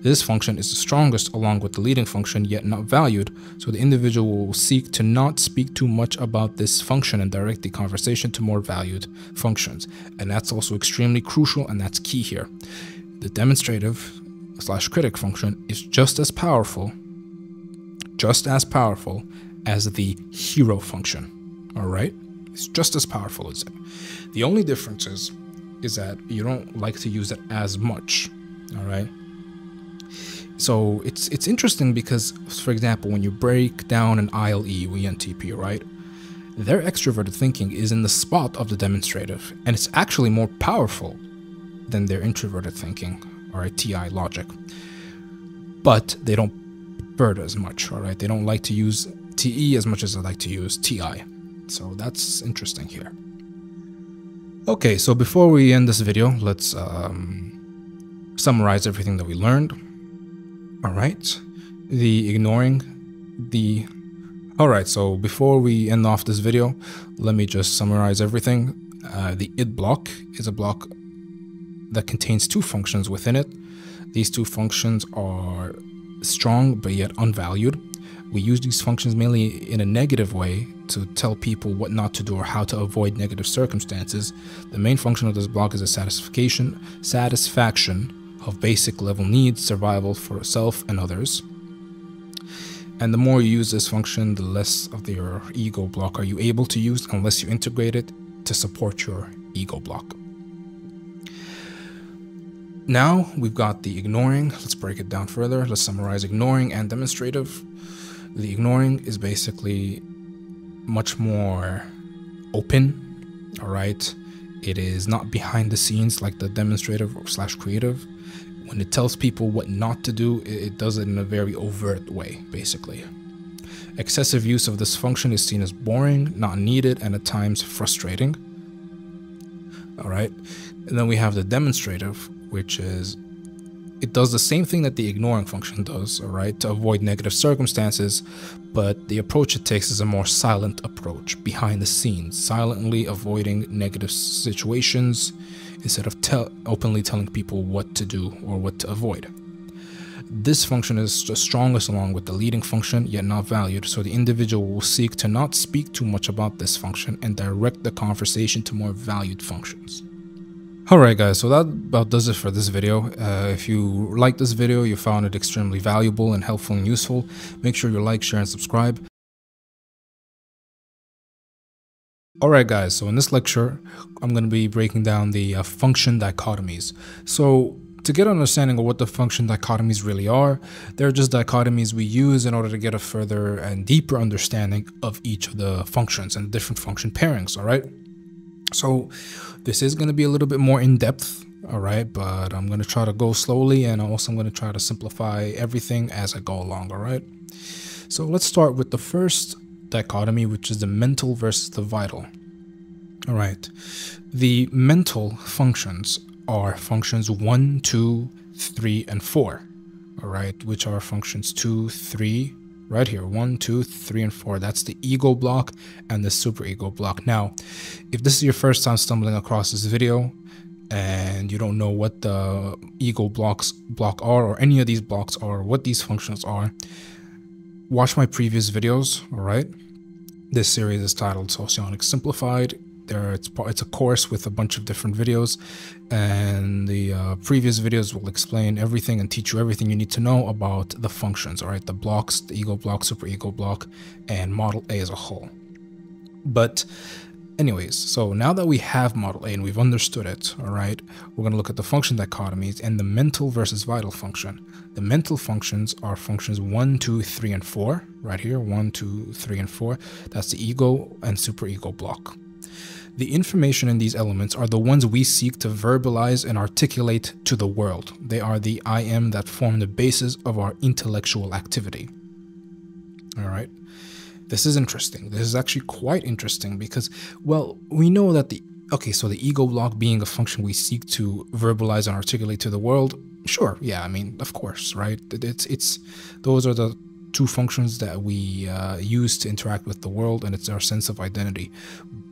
This function is the strongest along with the leading function yet not valued, so the individual will seek to not speak too much about this function and direct the conversation to more valued functions. And that's also extremely crucial and that's key here. The demonstrative slash critic function is just as powerful, just as powerful as the hero function. All right? It's just as powerful as it. The only difference is, is that you don't like to use it as much. All right? So it's it's interesting because, for example, when you break down an ILE ENTP, right? Their extroverted thinking is in the spot of the demonstrative, and it's actually more powerful than their introverted thinking, or a TI logic. But they don't bird as much, all right? They don't like to use TE as much as they like to use TI. So that's interesting here. Okay, so before we end this video, let's um, summarize everything that we learned. All right. The ignoring the Alright, so before we end off this video, let me just summarize everything. Uh, the id block is a block that contains two functions within it. These two functions are strong but yet unvalued. We use these functions mainly in a negative way to tell people what not to do or how to avoid negative circumstances. The main function of this block is a satisfaction, satisfaction of basic level needs, survival for self and others. And the more you use this function, the less of your ego block are you able to use unless you integrate it to support your ego block. Now we've got the ignoring. Let's break it down further. Let's summarize ignoring and demonstrative. The ignoring is basically much more open, all right? It is not behind the scenes like the demonstrative slash creative. When it tells people what not to do, it does it in a very overt way, basically. Excessive use of this function is seen as boring, not needed, and at times frustrating. All right. And then we have the demonstrative, which is it does the same thing that the ignoring function does, all right, to avoid negative circumstances, but the approach it takes is a more silent approach, behind the scenes, silently avoiding negative situations instead of tell, openly telling people what to do or what to avoid. This function is the strongest along with the leading function, yet not valued, so the individual will seek to not speak too much about this function and direct the conversation to more valued functions. Alright guys, so that about does it for this video. Uh, if you liked this video, you found it extremely valuable and helpful and useful, make sure you like, share, and subscribe. Alright guys, so in this lecture, I'm going to be breaking down the uh, function dichotomies. So to get an understanding of what the function dichotomies really are, they're just dichotomies we use in order to get a further and deeper understanding of each of the functions and different function pairings, alright? So this is going to be a little bit more in depth, all right, but I'm going to try to go slowly and also I'm going to try to simplify everything as I go along, all right? So let's start with the first dichotomy, which is the mental versus the vital. All right, the mental functions are functions 1, 2, 3, and 4, all right, which are functions 2, 3, right here. One two three and four. That's the ego block and the super ego block. Now if this is your first time stumbling across this video and you don't know what the ego blocks block are or any of these blocks are what these functions are watch my previous videos all right? This series is titled socionics simplified. There it's it's a course with a bunch of different videos and the uh, previous videos will explain everything and teach you everything you need to know about the functions all right? The blocks the ego block super ego block and model a as a whole. But anyways so now that we have model a and we've understood it all right we're going to look at the function dichotomies and the mental versus vital function the mental functions are functions 1 2 3 and 4 right here 1 2 3 and 4 that's the ego and super ego block the information in these elements are the ones we seek to verbalize and articulate to the world. They are the I am that form the basis of our intellectual activity. All right. This is interesting. This is actually quite interesting because, well, we know that the okay, so the ego block being a function we seek to verbalize and articulate to the world. Sure, yeah, I mean, of course, right? It's it's those are the two functions that we uh, use to interact with the world, and it's our sense of identity.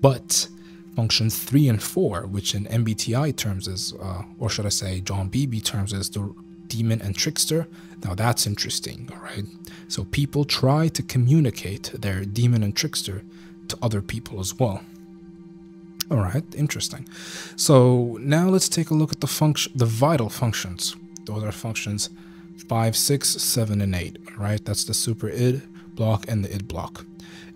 But functions 3 and 4, which in MBTI terms is, uh, or should I say John Beebe terms is the demon and trickster. Now that's interesting, all right? So people try to communicate their demon and trickster to other people as well. All right, interesting. So now let's take a look at the function, the vital functions. Those are functions 5, 6, 7, and 8, right? That's the super id block and the id block.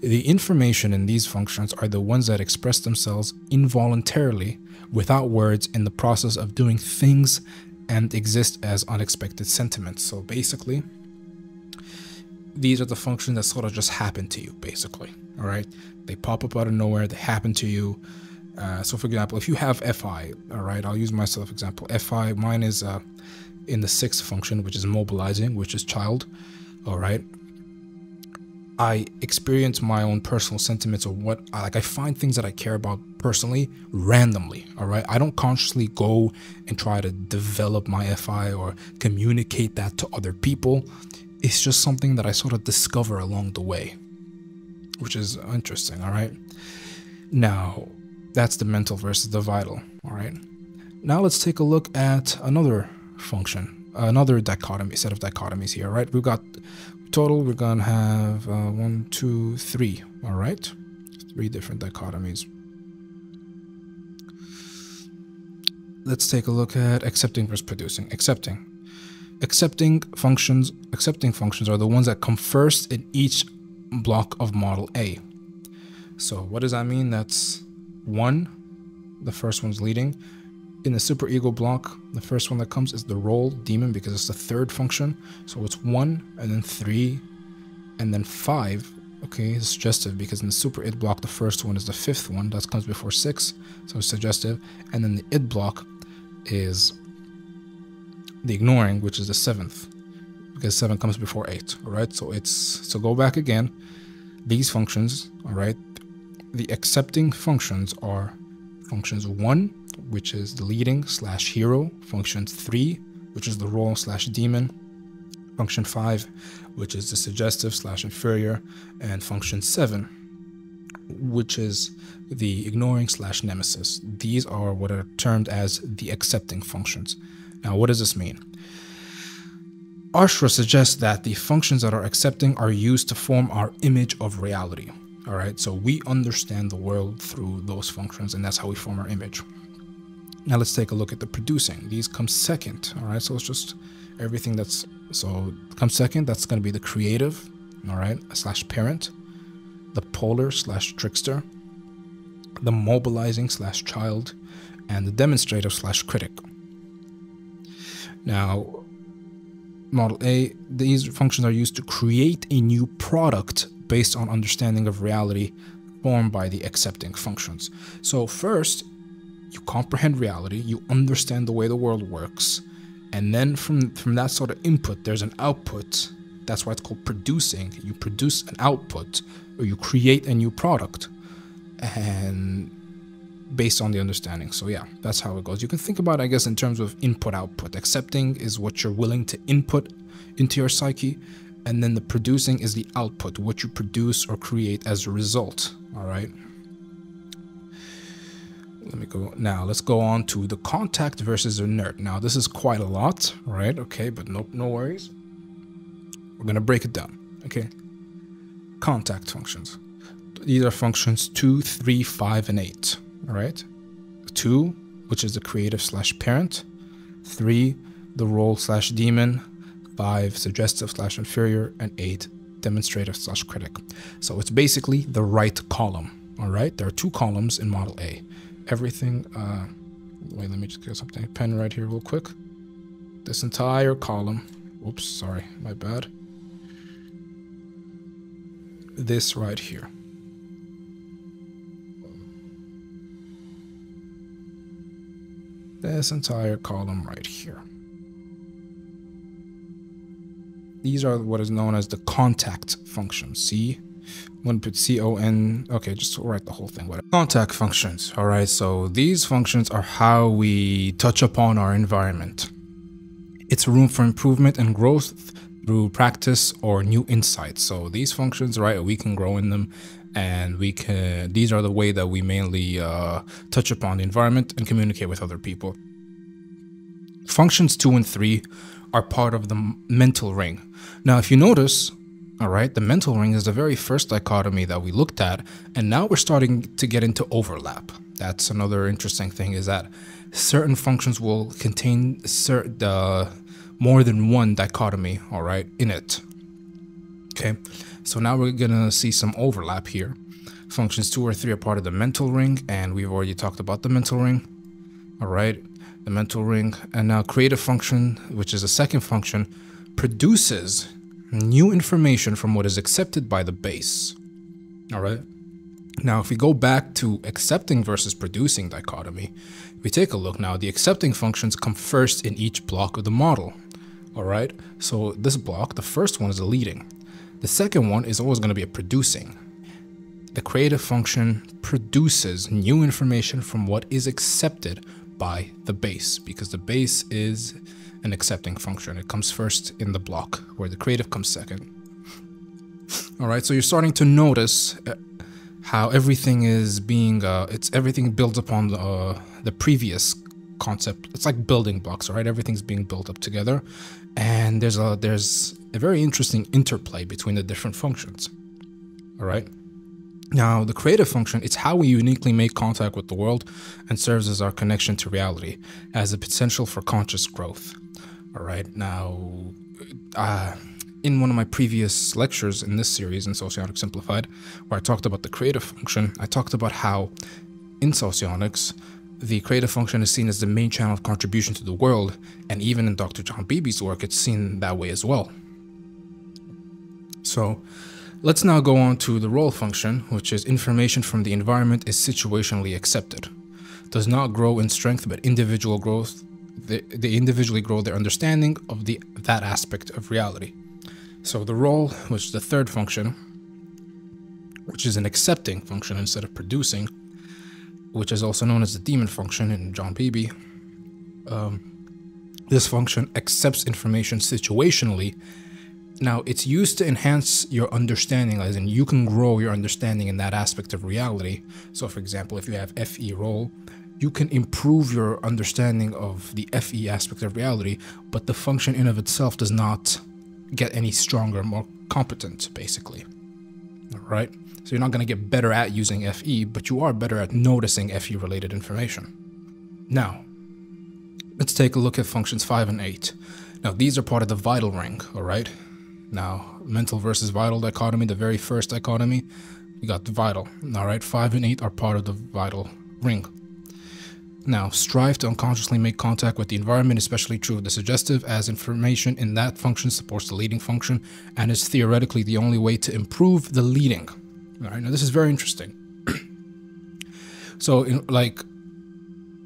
The information in these functions are the ones that express themselves involuntarily without words in the process of doing things and exist as unexpected sentiments. So basically, these are the functions that sort of just happen to you, basically. All right, they pop up out of nowhere, they happen to you. Uh, so, for example, if you have FI, all right, I'll use myself example. FI, mine is uh, in the sixth function, which is mobilizing, which is child. All right, I experience my own personal sentiments or what I like I find things that I care about personally randomly. All right. I don't consciously go and try to develop my FI or communicate that to other people. It's just something that I sort of discover along the way. which is interesting, all right? Now, that's the mental versus the vital, all right? Now let's take a look at another function, another dichotomy, set of dichotomies here, right? We've got total, we're gonna have uh, one, two, three, all right? Three different dichotomies. Let's take a look at accepting versus producing. Accepting. Accepting functions, accepting functions are the ones that come first in each block of model A. So what does that mean? That's one, the first one's leading. In the Super Ego block, the first one that comes is the role demon because it's the third function. So it's one and then three and then five. Okay, it's suggestive because in the super id block, the first one is the fifth one that comes before six. So it's suggestive. And then the id block is the ignoring, which is the seventh because seven comes before eight. All right, so it's so go back again. These functions, all right, the accepting functions are functions one, which is the leading slash hero, function three, which is the role slash demon, function five, which is the suggestive slash inferior, and function seven, which is the ignoring slash nemesis. These are what are termed as the accepting functions. Now, what does this mean? Aušra suggests that the functions that are accepting are used to form our image of reality. All right, so we understand the world through those functions, and that's how we form our image. Now let's take a look at the producing. These come second. All right, so it's just everything that's so comes second. That's going to be the creative, all right, slash parent, the polar slash trickster, the mobilizing slash child, and the demonstrative slash critic. Now, Model A, these functions are used to create a new product based on understanding of reality formed by the accepting functions. So first, you comprehend reality, you understand the way the world works, and then from, from that sort of input, there's an output. That's why it's called producing. You produce an output, or you create a new product, and based on the understanding. So yeah, that's how it goes. You can think about, I guess, in terms of input output. Accepting is what you're willing to input into your psyche, and then the producing is the output, what you produce or create as a result. All right. Let me go now. Let's go on to the contact versus inert. Now this is quite a lot, right? Okay, but no, no worries. We're gonna break it down. Okay. Contact functions. These are functions two, three, five, and eight. All right. Two, which is the creative slash parent. Three, the role slash demon 5 suggestive slash inferior, and 8 demonstrative slash critic. So it's basically the right column. All right, there are two columns in Model A. Everything, uh, wait, let me just get something, pen right here real quick. This entire column, oops, sorry, my bad. This right here. This entire column right here. These are what is known as the contact function. C, To put C-O-N, okay, just write the whole thing. Whatever. Contact functions, all right? So these functions are how we touch upon our environment. It's room for improvement and growth through practice or new insights. So these functions, right, we can grow in them and we can, these are the way that we mainly uh, touch upon the environment and communicate with other people. Functions two and three are part of the mental ring. Now, if you notice, all right, the mental ring is the very first dichotomy that we looked at, and now we're starting to get into overlap. That's another interesting thing is that certain functions will contain uh, more than one dichotomy, all right, in it. Okay, so now we're gonna see some overlap here. Functions two or three are part of the mental ring, and we've already talked about the mental ring. All right, the mental ring, and now creative function, which is a second function, produces new information from what is accepted by the base. All right. Now, if we go back to accepting versus producing dichotomy, we take a look now, the accepting functions come first in each block of the model. All right. So this block, the first one is a leading. The second one is always going to be a producing. The creative function produces new information from what is accepted by the base because the base is an accepting function. It comes first in the block where the creative comes second. (laughs) All right, so you're starting to notice uh, how everything is being uh, it's everything builds upon the uh, the previous concept. It's like building blocks, right? Everything's being built up together, and there's a there's a very interesting interplay between the different functions. All right. Now, the creative function, it's how we uniquely make contact with the world and serves as our connection to reality, as a potential for conscious growth. All right. Now, uh, in one of my previous lectures in this series in Socionics Simplified, where I talked about the creative function, I talked about how in Socionics, the creative function is seen as the main channel of contribution to the world, and even in Dr. John Beebe's work, it's seen that way as well. So, let's now go on to the role function, which is information from the environment is situationally accepted. Does not grow in strength, but individual growth. They, they individually grow their understanding of the that aspect of reality. So the role, which is the third function, which is an accepting function instead of producing, which is also known as the demon function in John Beebe. Um, this function accepts information situationally. Now, it's used to enhance your understanding, as in you can grow your understanding in that aspect of reality. So, for example, if you have FE role, you can improve your understanding of the FE aspect of reality, but the function in of itself does not get any stronger, more competent, basically. All right? So you're not going to get better at using FE, but you are better at noticing FE related information. Now, let's take a look at functions 5 and 8. Now, these are part of the vital ring, all right? Now, mental versus vital dichotomy, the very first dichotomy, we got the vital, all right? 5 and 8 are part of the vital ring. Now, strive to unconsciously make contact with the environment, especially true of the suggestive, as information in that function supports the leading function and is theoretically the only way to improve the leading. All right, now this is very interesting. (clears throat) so, in, like,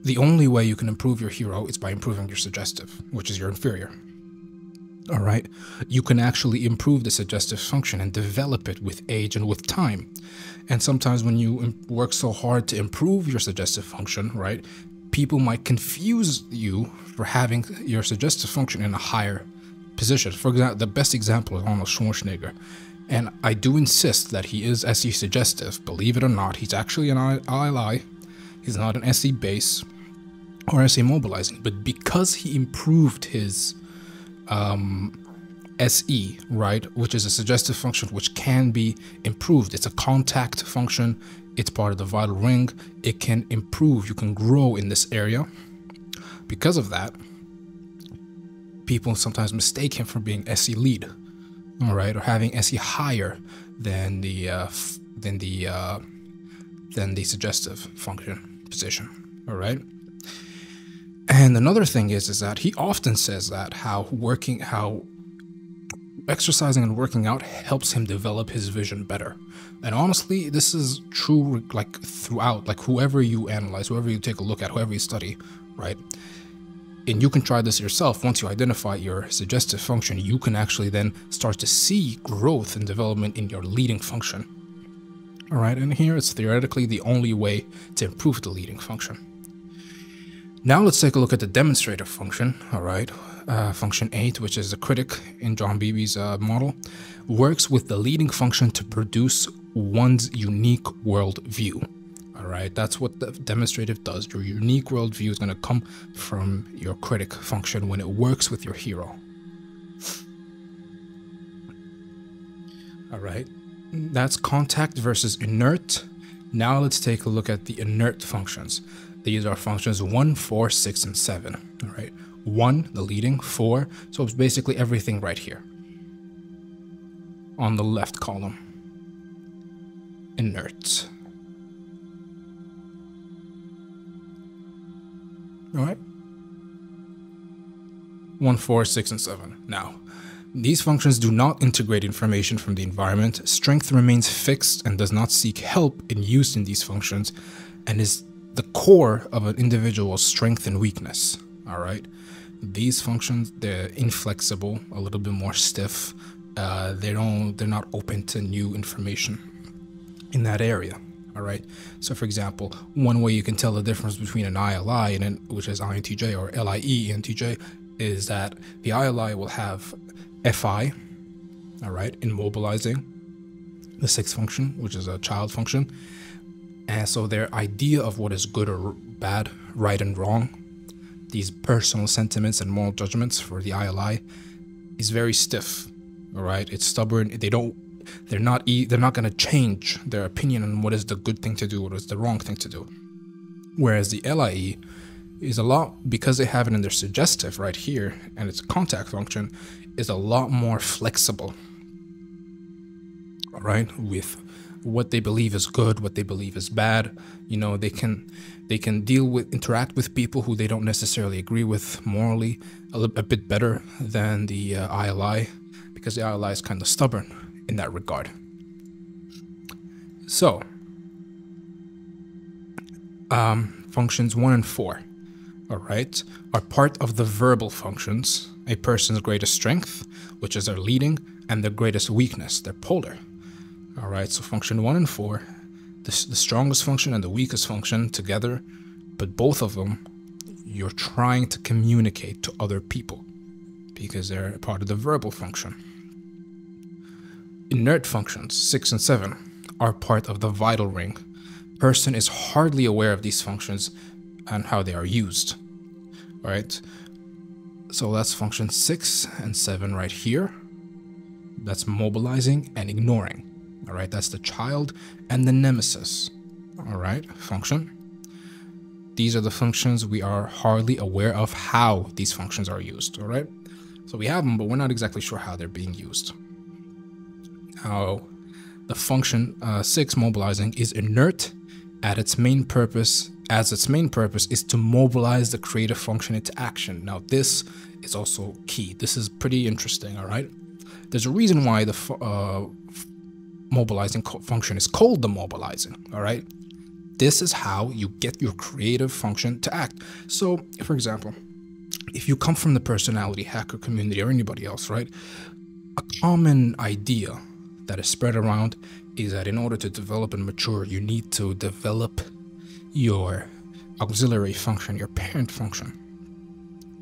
the only way you can improve your hero is by improving your suggestive, which is your inferior. All right, you can actually improve the suggestive function and develop it with age and with time. And sometimes when you work so hard to improve your suggestive function, right, people might confuse you for having your suggestive function in a higher position. For example, the best example is Arnold Schwarzenegger. And I do insist that he is SE suggestive. Believe it or not, he's actually an ILI. He's not an SE base or SE mobilizing. But because he improved his um, SE, right, which is a suggestive function which can be improved. It's a contact function. It's part of the vital ring. It can improve. You can grow in this area. Because of that, people sometimes mistake him for being SE lead, all right, or having SE higher than the uh, than the uh, than the suggestive function position, all right. And another thing is, is that he often says that how working, how exercising and working out helps him develop his vision better. And honestly, this is true like throughout, like whoever you analyze, whoever you take a look at, whoever you study, right? And you can try this yourself. Once you identify your suggestive function, you can actually then start to see growth and development in your leading function. All right, and here it's theoretically the only way to improve the leading function. Now let's take a look at the demonstrative function, all right? Uh, function 8, which is the critic in John Beebe's uh, model, works with the leading function to produce one's unique world view. All right, that's what the demonstrative does. Your unique world view is going to come from your critic function when it works with your hero. All right, that's contact versus inert. Now let's take a look at the inert functions. These are functions 1, 4, 6, and 7. All right. 1, the leading, 4, so it's basically everything right here on the left column. Inert. All right. 1, 4, 6, and 7. Now, these functions do not integrate information from the environment. Strength remains fixed and does not seek help in use in these functions and is the core of an individual's strength and weakness. All right. These functions, they're inflexible, a little bit more stiff. Uh, they don't, they're not open to new information in that area. All right. So, for example, one way you can tell the difference between an ILI and an, which is INTJ or LIE INTJ is that the ILI will have FI, all right, immobilizing, the sixth function, which is a child function. And so their idea of what is good or bad, right and wrong, these personal sentiments and moral judgments for the ILI is very stiff. All right, it's stubborn. They don't. They're not. E- they're not going to change their opinion on what is the good thing to do, what is the wrong thing to do. Whereas the LIE is a lot because they have it in their suggestive right here, and its contact function is a lot more flexible. All right, with what they believe is good, what they believe is bad. You know, they can they can deal with interact with people who they don't necessarily agree with morally a, little, a bit better than the uh, ILI because the ILI is kind of stubborn in that regard. So, um, functions one and four, all right, are part of the verbal functions. A person's greatest strength, which is their leading, and their greatest weakness, their polar. All right, so function one and four, the, the strongest function and the weakest function together, but both of them, you're trying to communicate to other people because they're part of the verbal function. Inert functions, six and seven, are part of the vital ring. Person is hardly aware of these functions and how they are used. All right, so that's function six and seven right here. That's mobilizing and ignoring. All right, that's the child and the nemesis. All right, function. These are the functions we are hardly aware of how these functions are used. All right, so we have them, but we're not exactly sure how they're being used. Now, the function uh, six mobilizing is inert at its main purpose as its main purpose is to mobilize the creative function into action. Now, this is also key. This is pretty interesting, all right? There's a reason why the uh, mobilizing function is called the mobilizing, all right? This is how you get your creative function to act. So, for example, if you come from the personality hacker community or anybody else, right? A common idea that is spread around is that in order to develop and mature, you need to develop your auxiliary function, your parent function.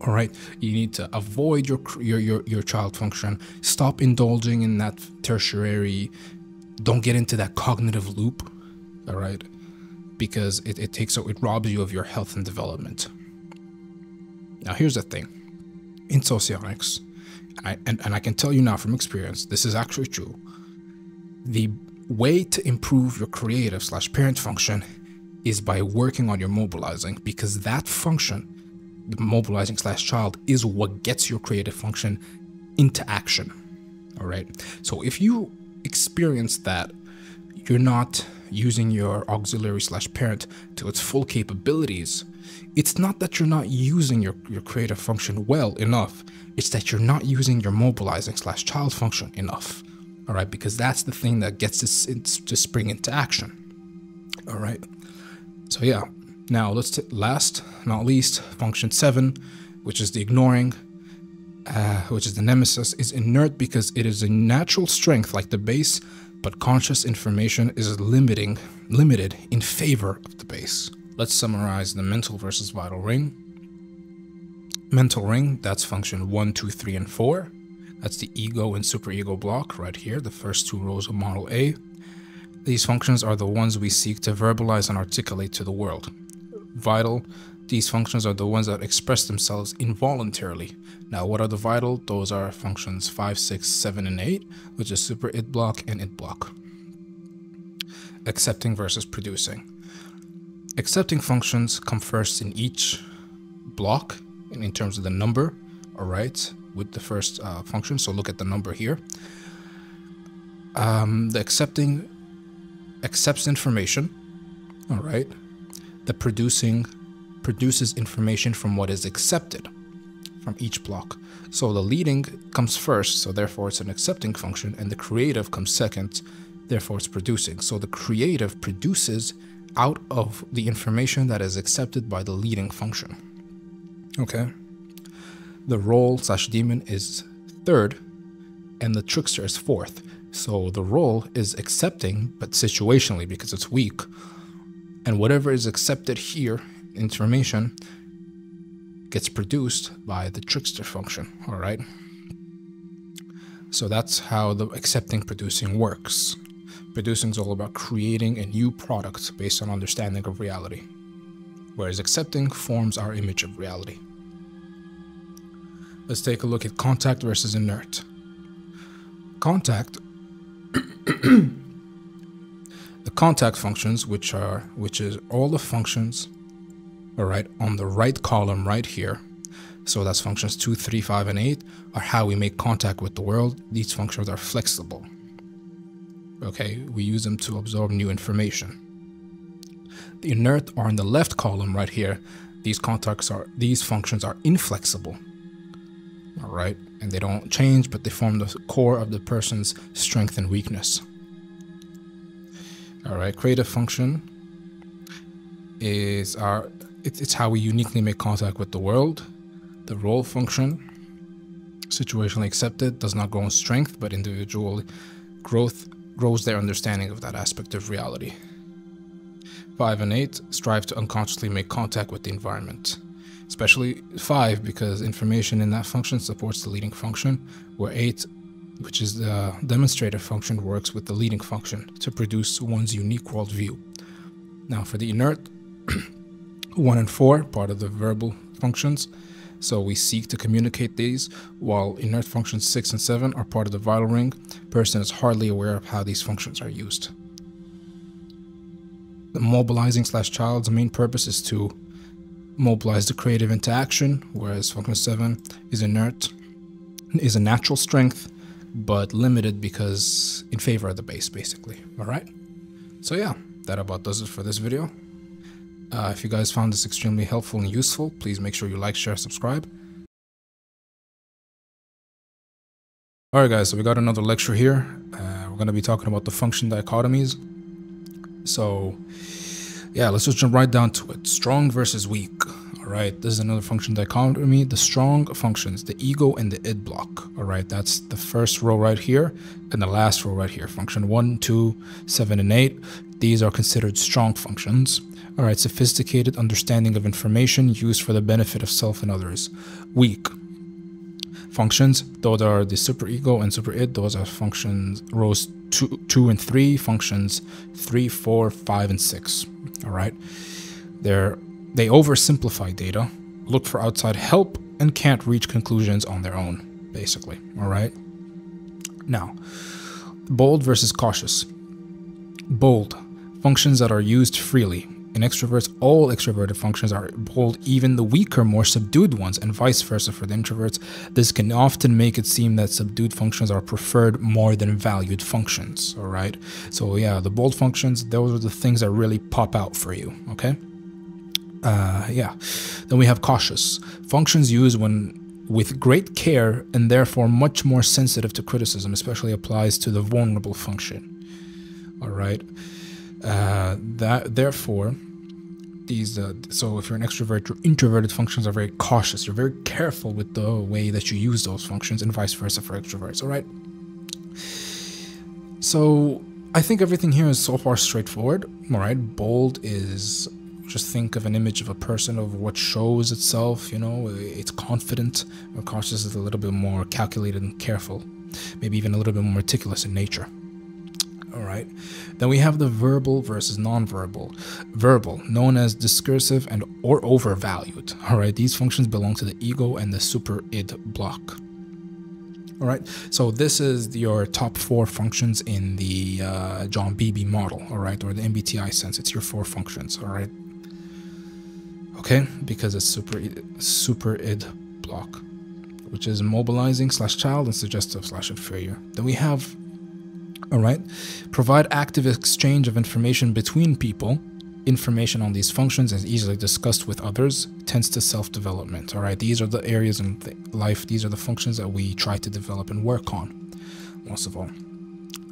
All right, you need to avoid your your your, your child function. Stop indulging in that tertiary don't get into that cognitive loop, all right? Because it, it takes it robs you of your health and development. Now, here's the thing in socionics, I, and, and I can tell you now from experience, this is actually true. The way to improve your creative slash parent function is by working on your mobilizing because that function, the mobilizing slash child, is what gets your creative function into action. All right. So if you experience that you're not using your auxiliary slash parent to its full capabilities, it's not that you're not using your, your creative function well enough, it's that you're not using your mobilizing slash child function enough. All right, because that's the thing that gets this to spring into action. All right, so yeah, now let's last, not least, function seven, which is the ignoring uh, which is the nemesis, is inert because it is a natural strength like the base, but conscious information is limiting, limited in favor of the base. Let's summarize the mental versus vital ring. Mental ring, that's function 1, 2, 3, and 4. That's the ego and superego block right here, the first two rows of model A. These functions are the ones we seek to verbalize and articulate to the world. Vital these functions are the ones that express themselves involuntarily. Now, what are the vital? Those are functions 5, 6, 7, and 8, which is super id block and id block. Accepting versus producing. Accepting functions come first in each block in, terms of the number, all right, with the first uh, function. So look at the number here. Um, the accepting accepts information, all right. The producing produces information from what is accepted from each block. So the leading comes first, so therefore it's an accepting function, and the creative comes second, therefore it's producing. So the creative produces out of the information that is accepted by the leading function. Okay. The role slash demon is third, and the trickster is fourth. So the role is accepting, but situationally because it's weak. And whatever is accepted here information gets produced by the trickster function, all right? So that's how the accepting producing works. Producing is all about creating a new product based on understanding of reality, whereas accepting forms our image of reality. Let's take a look at contact versus inert. Contact (coughs) the contact functions which are which is all the functions all right on the right column right here so that's functions 2 3 5 and 8 are how we make contact with the world. These functions are flexible. Okay we use them to absorb new information. The inert are in the left column right here. These contacts are these functions are inflexible. All right and they don't change but they form the core of the person's strength and weakness. All right creative function is our it's how we uniquely make contact with the world. The role function situationally accepted does not grow in strength but individual growth grows their understanding of that aspect of reality. 5 and 8 strive to unconsciously make contact with the environment. Especially 5 because information in that function supports the leading function, where 8, which is the demonstrative function, works with the leading function to produce one's unique worldview. Now for the inert, (clears throat) 1 and 4, part of the verbal functions, so we seek to communicate these, while inert functions 6 and 7 are part of the vital ring, person is hardly aware of how these functions are used. The mobilizing slash child's main purpose is to mobilize the creative into action, whereas function 7 is inert, is a natural strength, but limited because in favor of the base, basically. Alright? So yeah, that about does it for this video. Uh, if you guys found this extremely helpful and useful, please make sure you like, share, subscribe. Alright guys, so we got another lecture here. Uh, we're going to be talking about the function dichotomies. So, yeah, let's just jump right down to it. Strong versus weak. All right, this is another function dichotomy. The strong functions, the ego and the id block. All right, that's the first row right here and the last row right here. Function 1, 2, 7, and 8. These are considered strong functions. All right, sophisticated understanding of information used for the benefit of self and others. Weak functions, those are the superego and super id. Those are functions rows two, two and three, functions three, four, five, and six all right? They're, they oversimplify data, look for outside help, and can't reach conclusions on their own, basically, all right? Now, bold versus cautious. Bold, functions that are used freely, in extroverts, all extroverted functions are bold, even the weaker, more subdued ones, and vice versa for the introverts. This can often make it seem that subdued functions are preferred more than valued functions, all right? So, yeah, the bold functions, those are the things that really pop out for you, okay? Uh, yeah. Then we have cautious. Functions used when with great care and therefore much more sensitive to criticism, especially applies to the vulnerable function. All right. Uh, that therefore, these uh, so if you're an extrovert, your introverted functions are very cautious. You're very careful with the way that you use those functions, and vice versa for extroverts. All right. So I think everything here is so far straightforward. All right. Bold is just think of an image of a person of what shows itself. You know, it's confident. Or cautious is a little bit more calculated and careful, maybe even a little bit more meticulous in nature all right? Then we have the verbal versus nonverbal. Verbal, known as discursive and or overvalued, all right? These functions belong to the ego and the super id block. All right, so this is your top four functions in the uh, John Beebe model, all right, or the MBTI sense. It's your four functions, all right. Okay, because it's super super id block, which is mobilizing slash child and suggestive slash inferior. Then we have all right? Provide active exchange of information between people. Information on these functions is easily discussed with others, tends to self-development, all right? These are the areas in life, these are the functions that we try to develop and work on, most of all.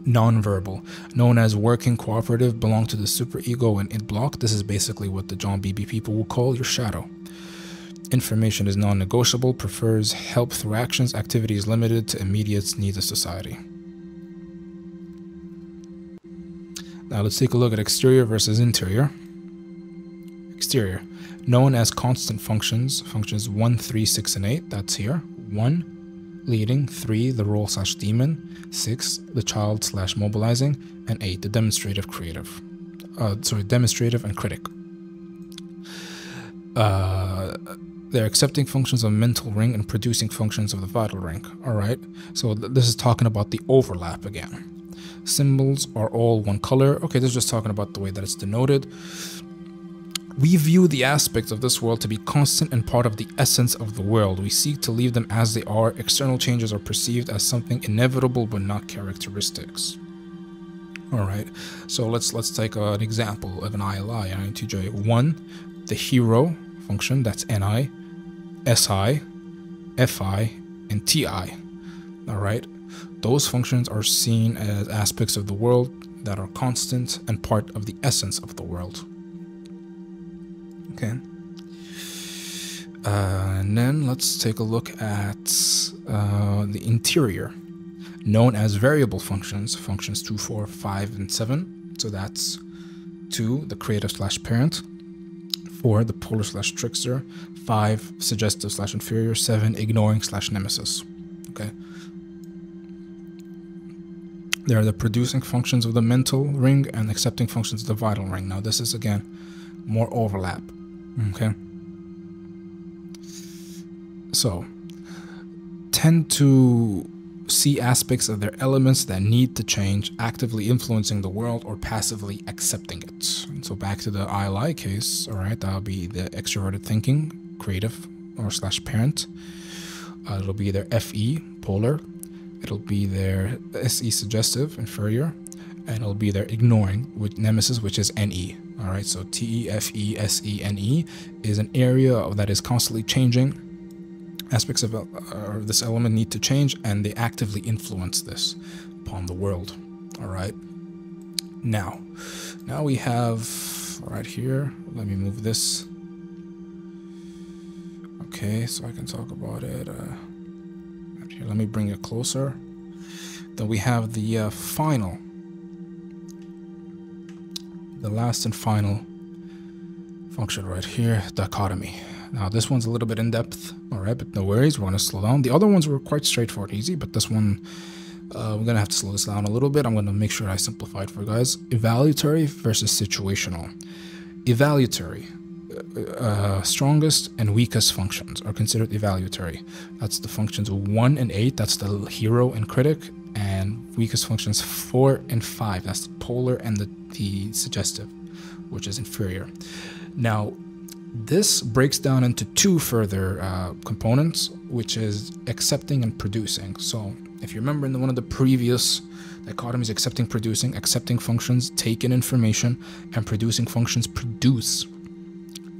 Nonverbal, known as working cooperative, belong to the superego and id block. This is basically what the John Beebe people will call your shadow. Information is non-negotiable, prefers help through actions, activities limited to immediate needs of society. Now let's take a look at exterior versus interior. Exterior, known as constant functions, functions 1, 3, 6, and 8, that's here. 1, leading, 3, the role slash demon, 6, the child slash mobilizing, and 8, the demonstrative creative. Uh, sorry, demonstrative and critic. Uh, they're accepting functions of mental ring and producing functions of the vital ring. All right, so th this is talking about the overlap again. Symbols are all one color. Okay, this is just talking about the way that it's denoted. We view the aspects of this world to be constant and part of the essence of the world. We seek to leave them as they are. External changes are perceived as something inevitable but not characteristics. All right, so let's let's take an example of an ILI, INTJ. One, the hero function, that's NI, SI, FI, and TI. All right, those functions are seen as aspects of the world that are constant and part of the essence of the world. Okay. Uh, and then let's take a look at uh, the interior, known as variable functions, functions 2, 4, 5, and 7. So that's 2, the creative slash parent, 4, the polar slash trickster, 5, suggestive slash inferior, 7, ignoring slash nemesis. Okay. They are the producing functions of the mental ring and accepting functions of the vital ring. Now, this is again more overlap. Okay. So, tend to see aspects of their elements that need to change, actively influencing the world or passively accepting it. so back to the ILI case, all right, that'll be the extroverted thinking, creative or slash parent. Uh, it'll be their FE, polar. It'll be their SE, suggestive, inferior. And it'll be their ignoring, with nemesis, which is NE. All right, so T E F E S E N E is an area that is constantly changing. Aspects of uh, this element need to change, and they actively influence this upon the world. All right. Now, now we have right here. Let me move this. Okay, so I can talk about it. Uh, here, let me bring it closer. Then we have the uh, final the last and final function right here, dichotomy. Now this one's a little bit in depth, all right, but no worries, we're gonna slow down. The other ones were quite straightforward, easy, but this one, uh, we're gonna have to slow this down a little bit. I'm gonna make sure I simplify it for you guys. Evaluatory versus situational. Evaluatory, uh, uh, strongest and weakest functions are considered evaluatory. That's the functions 1 and 8, that's the hero and critic, and weakest functions 4 and 5, that's the polar and the, the suggestive, which is inferior. Now, this breaks down into two further uh, components, which is accepting and producing. So, if you remember in the, one of the previous dichotomies, accepting, producing, accepting functions take in information, and producing functions produce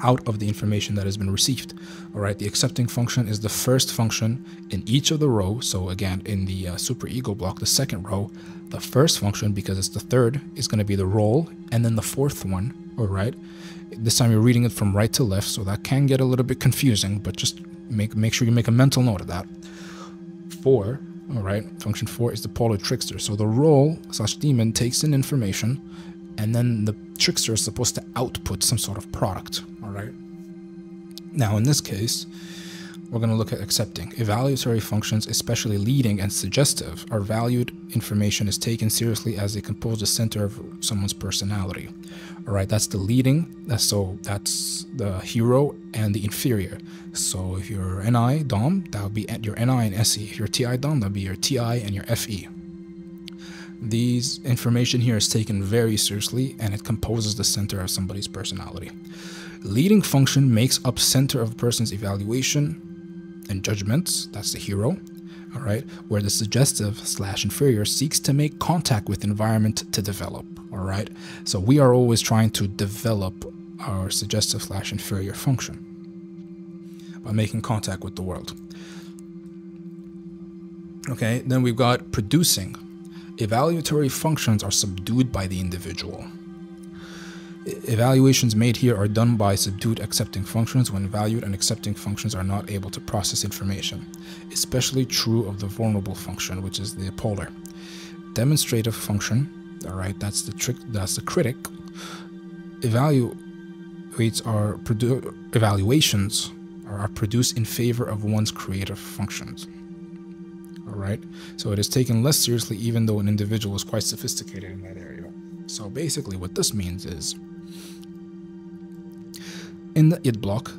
out of the information that has been received. All right, the accepting function is the first function in each of the row. So again, in the uh, super ego block, the second row, the first function, because it's the third, is going to be the role, and then the fourth one, all right. This time you're reading it from right to left, so that can get a little bit confusing, but just make make sure you make a mental note of that. Four, all right, function four is the polar trickster. So the role slash demon takes in information, and then the trickster is supposed to output some sort of product, all right? Now, in this case, we're going to look at accepting. Evaluatory functions, especially leading and suggestive, are valued information is taken seriously as they compose the center of someone's personality. All right, that's the leading. That's so that's the hero and the inferior. So if you're NI Dom, that would be your NI and SE. If you're TI Dom, that would be your TI and your FE. These information here is taken very seriously and it composes the center of somebody's personality. Leading function makes up center of a person's evaluation and judgments, that's the hero, all right, where the suggestive slash inferior seeks to make contact with environment to develop, all right? So we are always trying to develop our suggestive slash inferior function by making contact with the world. Okay, then we've got producing, Evaluatory functions are subdued by the individual. Evaluations made here are done by subdued accepting functions when valued and accepting functions are not able to process information. Especially true of the vulnerable function, which is the polar. Demonstrative function, all right, that's the trick, that's the critic. Evaluates are evaluations are produced in favor of one's creative functions. all right? So it is taken less seriously even though an individual is quite sophisticated in that area. So basically what this means is in the id block,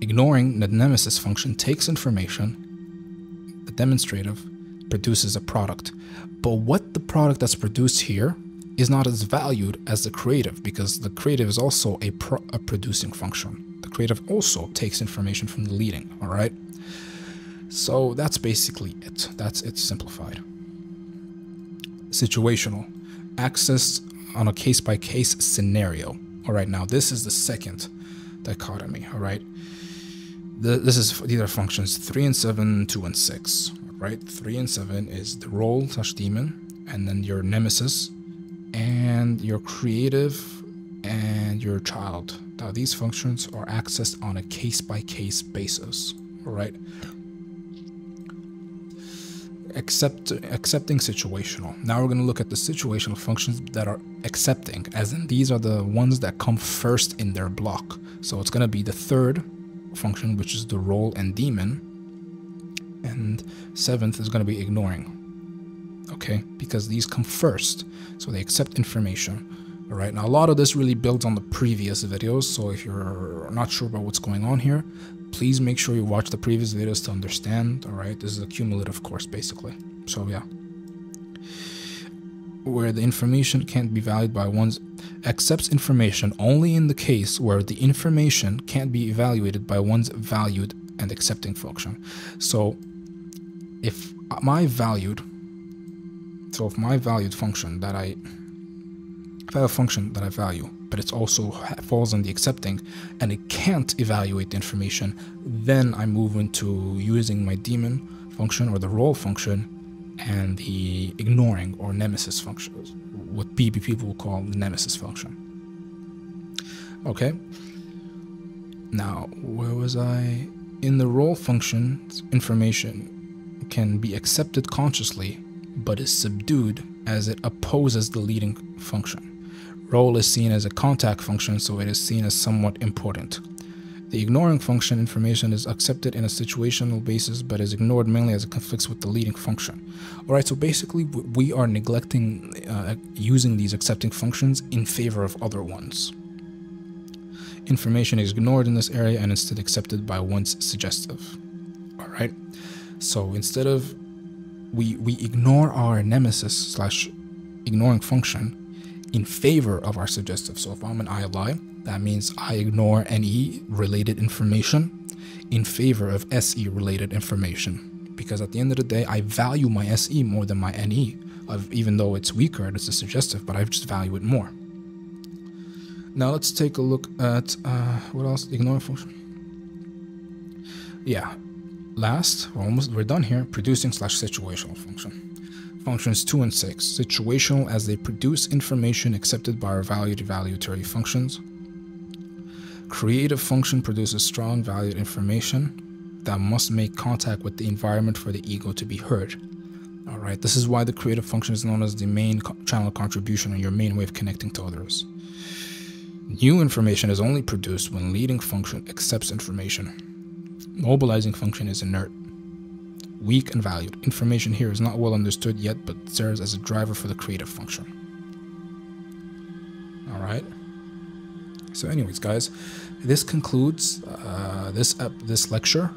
ignoring the nemesis function takes information, the demonstrative produces a product. But what the product that's produced here is not as valued as the creative because the creative is also a, pro a producing function. The creative also takes information from the leading, all right? So that's basically it. That's it simplified. Situational. Access on a case-by-case -case scenario. All right, now this is the second dichotomy, all right? The, this is these are functions 3 and 7, 2 and 6, right? 3 and 7 is the role slash demon, and then your nemesis, and your creative, and your child. Now these functions are accessed on a case-by-case -case basis, all right? Accept accepting situational. Now we're going to look at the situational functions that are accepting, as in these are the ones that come first in their block. So it's going to be the third function, which is the role and demon, and seventh is going to be ignoring. Okay, because these come first, so they accept information. All right, now a lot of this really builds on the previous videos, so if you're not sure about what's going on here, please make sure you watch the previous videos to understand, all right? This is a cumulative course, basically. So, yeah. Where the information can't be valued by one's accepts information only in the case where the information can't be evaluated by one's valued and accepting function. So, if my valued, so if my valued function that I function that I value, but it also falls on the accepting and it can't evaluate the information, then I move into using my demon function or the role function and the ignoring or nemesis function, what Beebe people will call the nemesis function. Okay. Now, where was I? In the role function, information can be accepted consciously, but is subdued as it opposes the leading function. Role is seen as a contact function, so it is seen as somewhat important. The ignoring function information is accepted in a situational basis, but is ignored mainly as it conflicts with the leading function. Alright, so basically we are neglecting uh, using these accepting functions in favor of other ones. Information is ignored in this area and instead accepted by one's suggestive. Alright, so instead of we, we ignore our nemesis slash ignoring function in favor of our suggestive. So if I'm an ILI, that means I ignore NE related information in favor of SE related information. Because at the end of the day, I value my SE more than my NE, even though it's weaker, it's a suggestive, but I just value it more. Now let's take a look at uh, what else? Ignore function. Yeah, last, we're almost we're done here. Producing slash situational function. Functions 2 and 6, situational as they produce information accepted by our valued evaluatory functions. Creative function produces strong valued information that must make contact with the environment for the ego to be heard. Alright, this is why the creative function is known as the main co channel contribution and your main way of connecting to others. New information is only produced when leading function accepts information. Mobilizing function is inert weak and valued. Information here is not well understood yet, but serves as a driver for the creative function. All right. So anyways, guys, this concludes uh, this, uh, this lecture